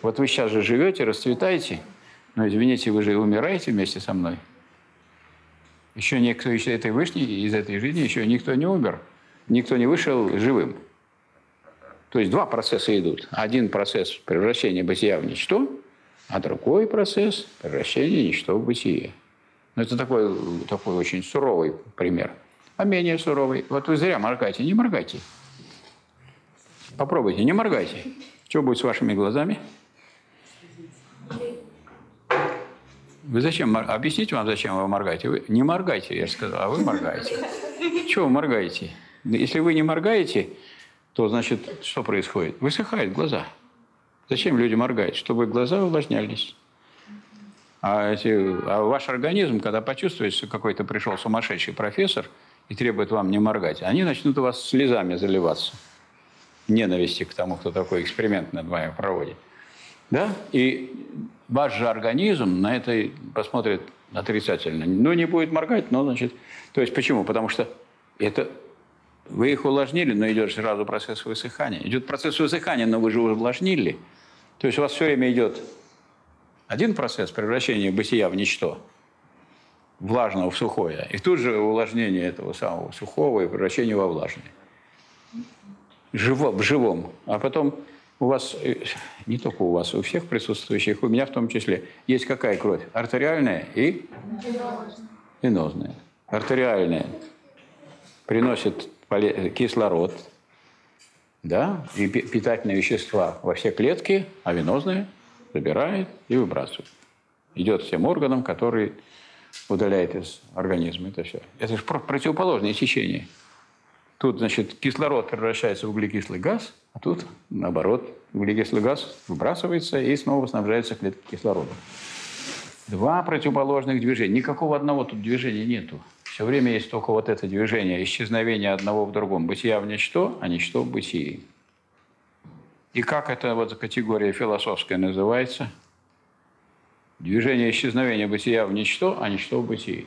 Вот вы сейчас же живете, расцветаете, но, извините, вы же умираете вместе со мной. Еще никто из этой вышни, из этой жизни еще никто не умер. Никто не вышел живым. То есть два процесса идут. Один процесс превращения бытия в ничто, а другой процесс превращения ничто в бытие. Ну, это такой, такой очень суровый пример. А менее суровый. Вот вы зря моргаете. Не моргайте. Попробуйте, не моргайте. Что будет с вашими глазами? Вы зачем? Объясните вам, зачем вы моргаете. Вы не моргайте, я же сказал, а вы моргаете. Чего вы моргаете? Если вы не моргаете, то, значит, что происходит? Высыхают глаза. Зачем люди моргают? Чтобы глаза увлажнялись. А, эти, а ваш организм, когда почувствует, что какой-то пришел сумасшедший профессор и требует вам не моргать, они начнут у вас слезами заливаться. Ненависти к тому, кто такой эксперимент над вами проводит. Да? И ваш же организм на это посмотрит отрицательно. Ну, не будет моргать, но, значит... То есть почему? Потому что это... Вы их увлажнили, но идет сразу процесс высыхания. Идет процесс высыхания, но вы же увлажнили. То есть у вас все время идет один процесс превращения бытия в ничто, влажного в сухое, и тут же увлажнение этого самого сухого и превращение во влажное. Живо, в живом. А потом у вас, э, не только у вас, у всех присутствующих, у меня в том числе, есть какая кровь? Артериальная и венозная. Артериальная приносит кислород, да, и пи- питательные вещества во все клетки, а венозная забирает и выбрасывает. Идет всем органам, которые удаляет из организма это все. Это же про- противоположное течение. Тут, значит, кислород превращается в углекислый газ, а тут, наоборот, углекислый газ выбрасывается и снова снабжается клетка кислородом. Два противоположных движения. Никакого одного тут движения нету. Все время есть только вот это движение, исчезновение одного в другом. Бытия в ничто, а ничто в бытии. И как эта вот категория философская называется? Движение исчезновения бытия в ничто, а ничто в бытии.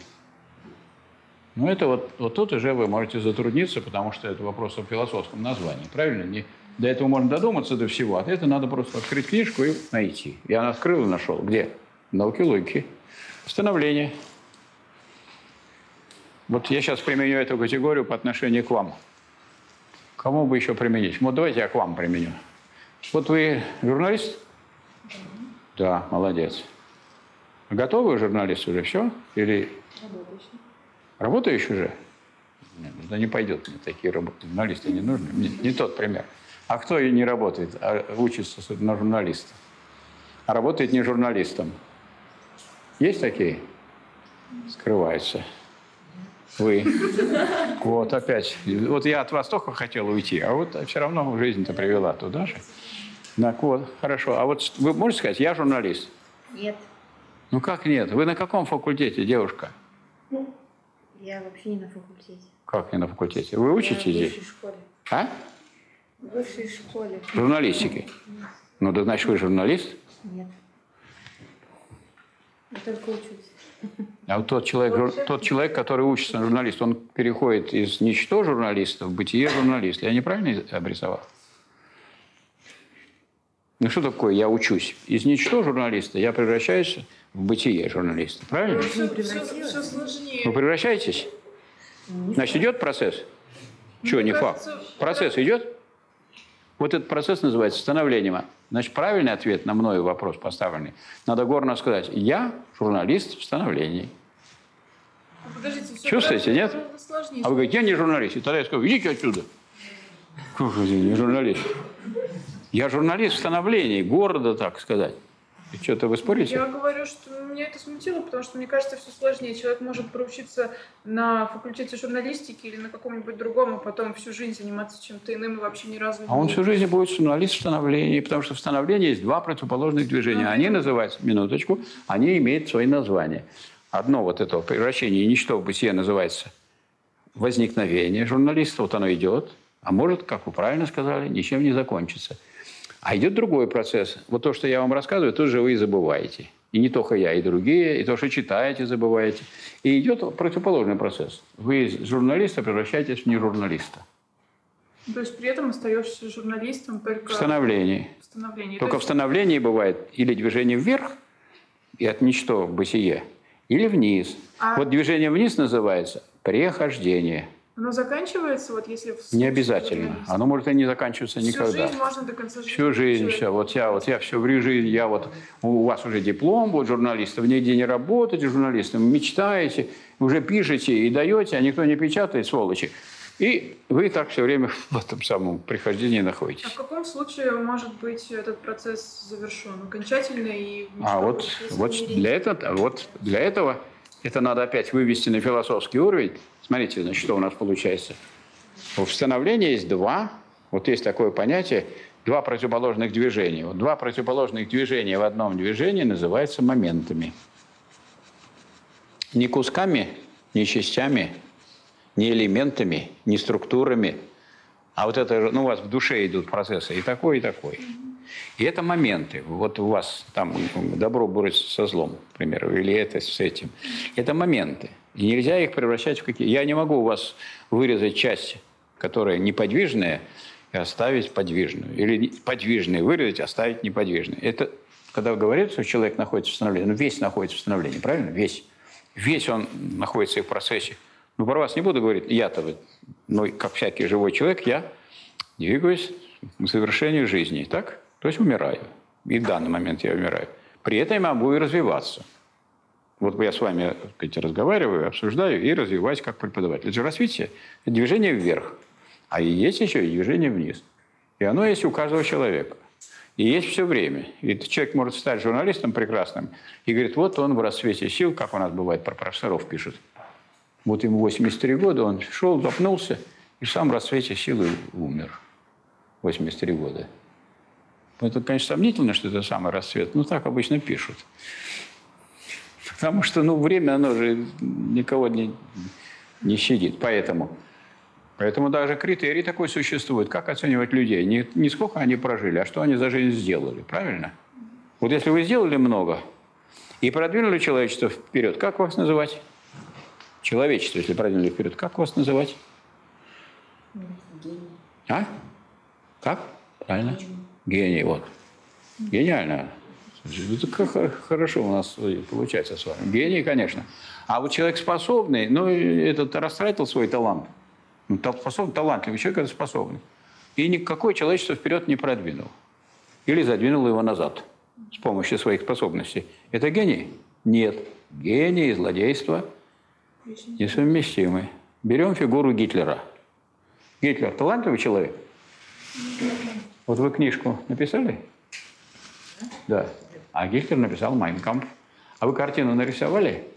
Ну, это вот, вот тут уже вы можете затрудниться, потому что это вопрос о философском названии. Правильно? Не, до этого можно додуматься до всего, а это надо просто открыть книжку и найти. Я открыл и нашел. Где? В науке логики. Становление. Вот я сейчас применю эту категорию по отношению к вам. Кому бы еще применить? Вот давайте я к вам применю. Вот вы журналист? Да, молодец. Готовы журналист уже все? Или работаешь уже? Нет, да не пойдет мне такие работы. Журналисты не нужны. Мне не тот пример. А кто и не работает, а учится на журналиста? А работает не журналистом. Есть такие? Скрываются. Вы. Вот опять. Вот я от вас только хотел уйти, а вот все равно жизнь-то привела туда же. Так вот, хорошо. А вот вы можете сказать, я журналист? Нет, Ну как нет? Вы на каком факультете, девушка? Я вообще не на факультете. Как не на факультете? Вы Я учитесь в здесь? высшей школе. А? В высшей школе. Журналистики? Ну, да значит, вы журналист? Нет. Я только учусь. А вот тот человек, жур- тот человек, который учится на журналист, он переходит из ничто журналиста в бытие журналиста. Я неправильно обрисовал? Ну что такое я учусь? Из ничто журналиста я превращаюсь в бытие журналиста. Правильно? Все, превратилась? сложнее. Вы превращаетесь? Значит, идет процесс? Чего, не факт? Процесс идет? Вот этот процесс называется становлением. Значит, правильный ответ на мною вопрос поставленный. Надо горно сказать, я журналист в становлении. Подождите, всё Чувствуете, нет? сложнее. А вы говорите, я не журналист. И тогда я скажу, идите отсюда. Как я не журналист? Я журналист в становлении города, так сказать. И что-то вы спорите? Я говорю, что меня это смутило, потому что мне кажется, все сложнее. Человек может проучиться на факультете журналистики или на каком-нибудь другом, а потом всю жизнь заниматься чем-то иным и вообще ни разу А он не... всю жизнь будет журналист в становлении, потому что в становлении есть два противоположных движения. Они называются, минуточку, они имеют свои названия. Одно вот это превращение ничто в бытие называется возникновение журналиста, вот оно идет, а может, как вы правильно сказали, ничем не закончится. А идет другой процесс. Вот то, что я вам рассказываю, тут же вы и забываете. И не только я, и другие, и то, что читаете, забываете. И идет противоположный процесс. Вы из журналиста превращаетесь в нежурналиста. То есть при этом остаешься журналистом только В становлении. в становлении. Только То в есть становлении бывает или движение вверх, и от ничто в бытие, или вниз. А- Вот движение вниз называется прехождение. Оно заканчивается, вот если... в Не обязательно. Оно может и не заканчиваться Всю никогда. жизнь можно до конца жизни. Всю жизнь, все. Вот я, вот я всю жизнь, я вот, у вас уже диплом, вот журналиста, вы нигде не работаете журналистом, мечтаете, уже пишете и даете, а никто не печатает, сволочи. И вы так все время в этом самом прихождении А находитесь. в каком случае может быть этот процесс завершен? Окончательно и... А вот, вот, для этого, вот для этого это надо опять вывести на философский уровень. Смотрите, значит, что у нас получается. В становлении есть два, вот есть такое понятие, два противоположных движения. Вот два противоположных движения в одном движении называются моментами. Не кусками, не частями, не элементами, не структурами, а вот это, ну, у вас в душе идут процессы и такой, и такой. И это моменты. Вот у вас там добро борется со злом, к примеру, или это с этим. Это моменты. И нельзя их превращать в какие... Я не могу у вас вырезать часть, которая неподвижная, и оставить подвижную. Или подвижную вырезать, оставить неподвижную. Это, когда говорят, что человек находится в становлении, ну, весь находится в становлении, правильно? Весь. Весь он находится в процессе. Ну, про вас не буду говорить, я-то, ну, как всякий живой человек, я двигаюсь к завершению жизни, так? То есть умираю. И в данный момент я умираю. При этом я могу и развиваться. Вот я с вами сказать, разговариваю, обсуждаю и развиваюсь как преподаватель. Это же развитие, это движение вверх. А есть еще и движение вниз. И оно есть у каждого человека. И есть все время. И человек может стать журналистом прекрасным и говорит, вот он в расцвете сил, как у нас бывает про профессоров пишут. Вот ему 83 года, он шел, запнулся, и сам в расцвете сил и умер. 83 года. Это, конечно, сомнительно, что это самый расцвет, но так обычно пишут. Потому что, ну, время, оно же никого не, не щадит. Поэтому, поэтому даже критерий такой существует. Как оценивать людей? Не, не сколько они прожили, а что они за жизнь сделали. Правильно? Вот если вы сделали много и продвинули человечество вперед, как вас называть? Человечество, если продвинули вперед, как вас называть? А? Как? Правильно? Гений, вот. Гениально. Это хорошо у нас получается с вами. Гений, конечно. А вот человек способный, ну, этот растратил свой талант. Ну, способный, талантливый человек – это способный. И никакое человечество вперед не продвинул. Или задвинул его назад с помощью своих способностей. Это гений? Нет. Гений и злодейство несовместимы. Берем фигуру Гитлера. Гитлер – талантливый человек? Вот вы книжку написали? Да. А Гитлер написал «Майн кампф». А вы картину нарисовали?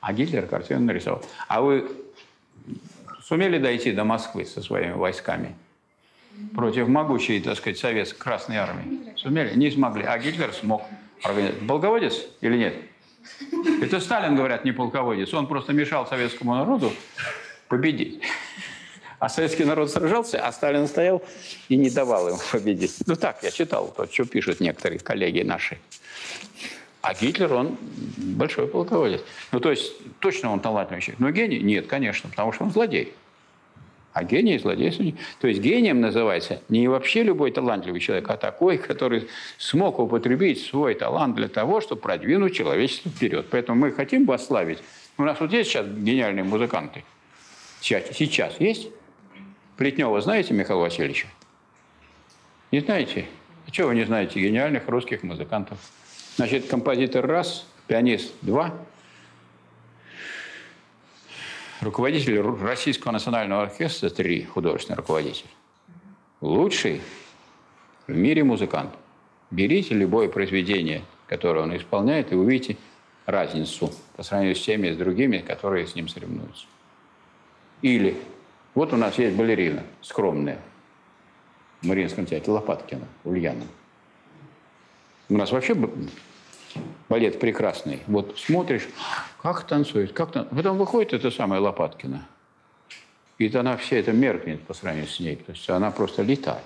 А Гитлер картину нарисовал. А вы сумели дойти до Москвы со своими войсками? Против могучей, так сказать, советской Красной Армии? Сумели? Не смогли. А Гитлер смог. Полководец или нет? Это Сталин, говорят, не полководец. Он просто мешал советскому народу победить. А советский народ сражался, а Сталин стоял и не давал им победить. Ну так, я читал то, что пишут некоторые коллеги наши. А Гитлер, он большой полководец. Ну, то есть, точно он талантливый человек. Но гений? Нет, конечно, потому что он злодей. А гений и злодей. То есть гением называется не вообще любой талантливый человек, а такой, который смог употребить свой талант для того, чтобы продвинуть человечество вперед. Поэтому мы хотим вас славить. У нас вот есть сейчас гениальные музыканты. Сейчас, сейчас есть? Плетнева знаете Михаила Васильевича? Не знаете? А чего вы не знаете гениальных русских музыкантов? Значит, композитор раз, пианист два, руководитель Российского национального оркестра три, художественный руководитель. Лучший в мире музыкант. Берите любое произведение, которое он исполняет, и увидите разницу по сравнению с теми, с другими, которые с ним соревнуются. Или вот у нас есть балерина скромная в Мариинском театре Лопаткина, Ульяна. У нас вообще балет прекрасный. Вот смотришь, как танцует, как танцует. Потом выходит эта самая Лопаткина. И она все это меркнет по сравнению с ней. То есть она просто летает.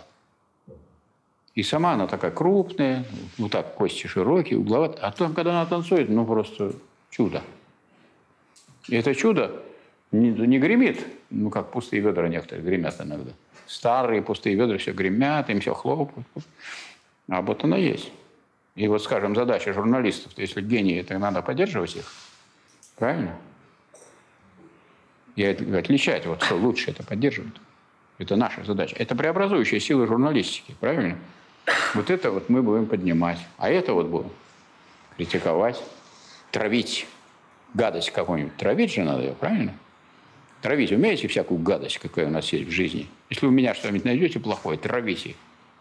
И сама она такая крупная, вот так кости широкие, угловатые. А потом, когда она танцует, ну просто чудо. И это чудо не, не гремит, ну, как пустые ведра некоторые гремят иногда. Старые пустые ведра все гремят, им все хлопают. А вот она есть. И вот, скажем, задача журналистов, если гении, это надо поддерживать их. Правильно? И отличать, вот что лучше это поддерживать. Это наша задача. Это преобразующая сила журналистики, правильно? Вот это вот мы будем поднимать. А это вот будем критиковать, травить. Гадость какую-нибудь. Травить же надо ее, правильно? Травить умеете всякую гадость, какая у нас есть в жизни? Если у меня что-нибудь найдете плохое, травите.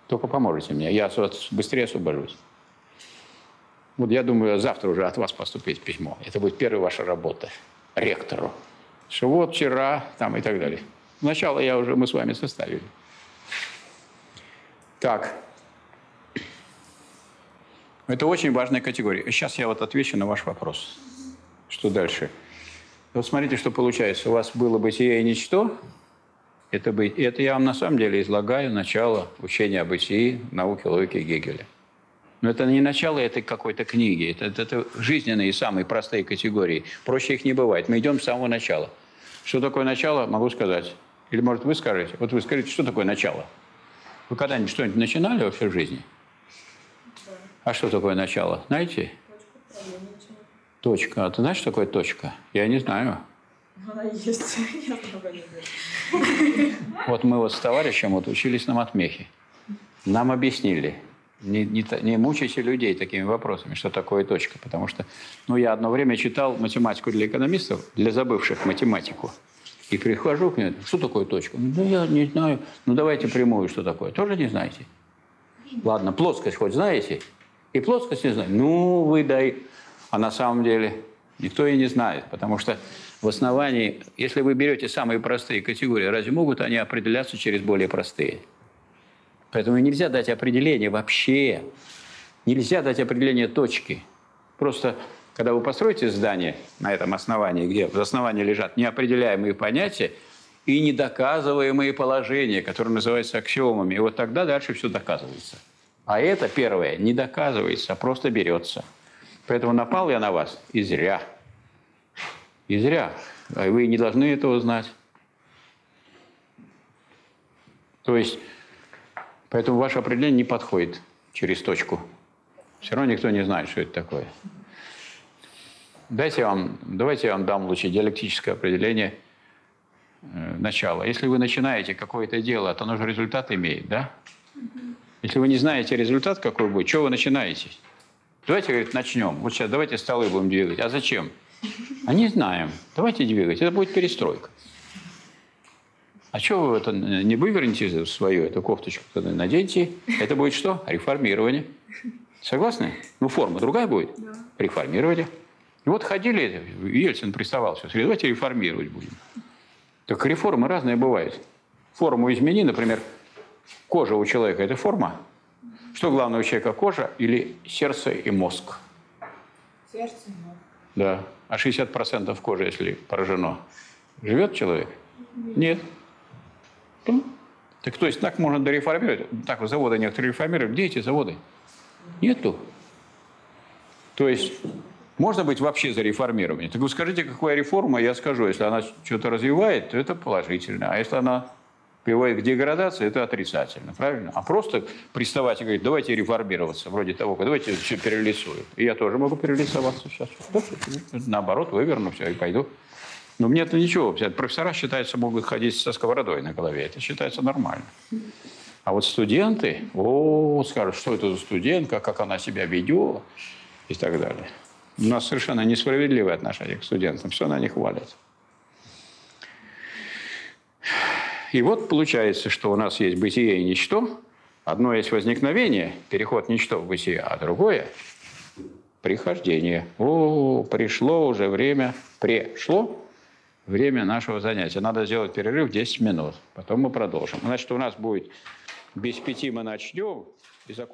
Только поможете мне. Я быстрее освобожусь. Вот я думаю, завтра уже от вас поступить письмо. Это будет первая ваша работа ректору. Что вот вчера, там и так далее. Начало я уже, мы с вами составили. Так. Это очень важная категория. Сейчас я вот отвечу на ваш вопрос. Что дальше? Вот смотрите, что получается. У вас было бытие и ничто. Это, бы, это я вам на самом деле излагаю начало учения о бытии, науки логики Гегеля. Но это не начало этой какой-то книги. Это, это, это жизненные самые простые категории. Проще их не бывает. Мы идем с самого начала. Что такое начало, могу сказать. Или, может, вы скажете. Вот вы скажите, что такое начало? Вы когда-нибудь что-нибудь начинали вообще в жизни? А что такое начало? Знаете? Точка. А ты знаешь, что такое точка? Я не знаю. Она есть. Я много не знаю. Вот мы вот с товарищем вот учились на матмехе. Нам объяснили. Не, не, не мучайте людей такими вопросами, что такое точка. Потому что ну, я одно время читал математику для экономистов, для забывших математику. И прихожу к нему, что такое точка? Ну, я не знаю. Ну, давайте прямую, что такое. Тоже не знаете? Ладно, плоскость хоть знаете? И плоскость не знаю. Ну, вы дай. А на самом деле никто и не знает, потому что в основании, если вы берете самые простые категории, разве могут они определяться через более простые? Поэтому нельзя дать определение вообще. Нельзя дать определение точки. Просто, когда вы построите здание на этом основании, где в основании лежат неопределяемые понятия и недоказываемые положения, которые называются аксиомами, и вот тогда дальше все доказывается. А это первое не доказывается, а просто берется. Поэтому напал я на вас и зря. И зря. А вы не должны этого знать. То есть, поэтому ваше определение не подходит через точку. Все равно никто не знает, что это такое. Дайте вам, давайте я вам дам лучше диалектическое определение э, начала. Если вы начинаете какое-то дело, то оно же результат имеет, да? Если вы не знаете результат какой будет, что вы начинаете? Давайте, говорит, начнем. Вот сейчас давайте столы будем двигать. А зачем? А не знаем. Давайте двигать. Это будет перестройка. А что вы это не выверните свою эту кофточку, тогда наденьте? Это будет что? Реформирование. Согласны? Ну, форма другая будет. Реформирование. И вот ходили, Ельцин приставал говорит, давайте реформировать будем. Так реформы разные бывают. Форму измени, например, кожа у человека – это форма. Что главное у человека, кожа или сердце и мозг? Сердце, ну. Да. А 60% кожи, если поражено, живет человек? Нет. Ну, Так то есть так можно дореформировать. Так вот заводы некоторые реформируют. Где эти заводы? Нету. То есть можно быть вообще за реформирование. Так вы скажите, какая реформа, я скажу. Если она что-то развивает, то это положительно. А если она приводит к деградации, это отрицательно, правильно? А просто приставать и говорить, давайте реформироваться, вроде того, давайте все перелицуем. И я тоже могу перелицоваться сейчас. Наоборот, выверну все и пойду. Но мне это ничего. Профессора считаются, могут ходить со сковородой на голове. Это считается нормально. А вот студенты, о, скажут, что это за студентка, как она себя ведет и так далее. У нас совершенно несправедливое отношение к студентам. Все на них валят. И вот получается, что у нас есть бытие и ничто. Одно есть возникновение, переход ничто в бытие, а другое – прихождение. О, пришло уже время, пришло время нашего занятия. Надо сделать перерыв 10 минут, потом мы продолжим. Значит, у нас будет без пяти мы начнем и закончим.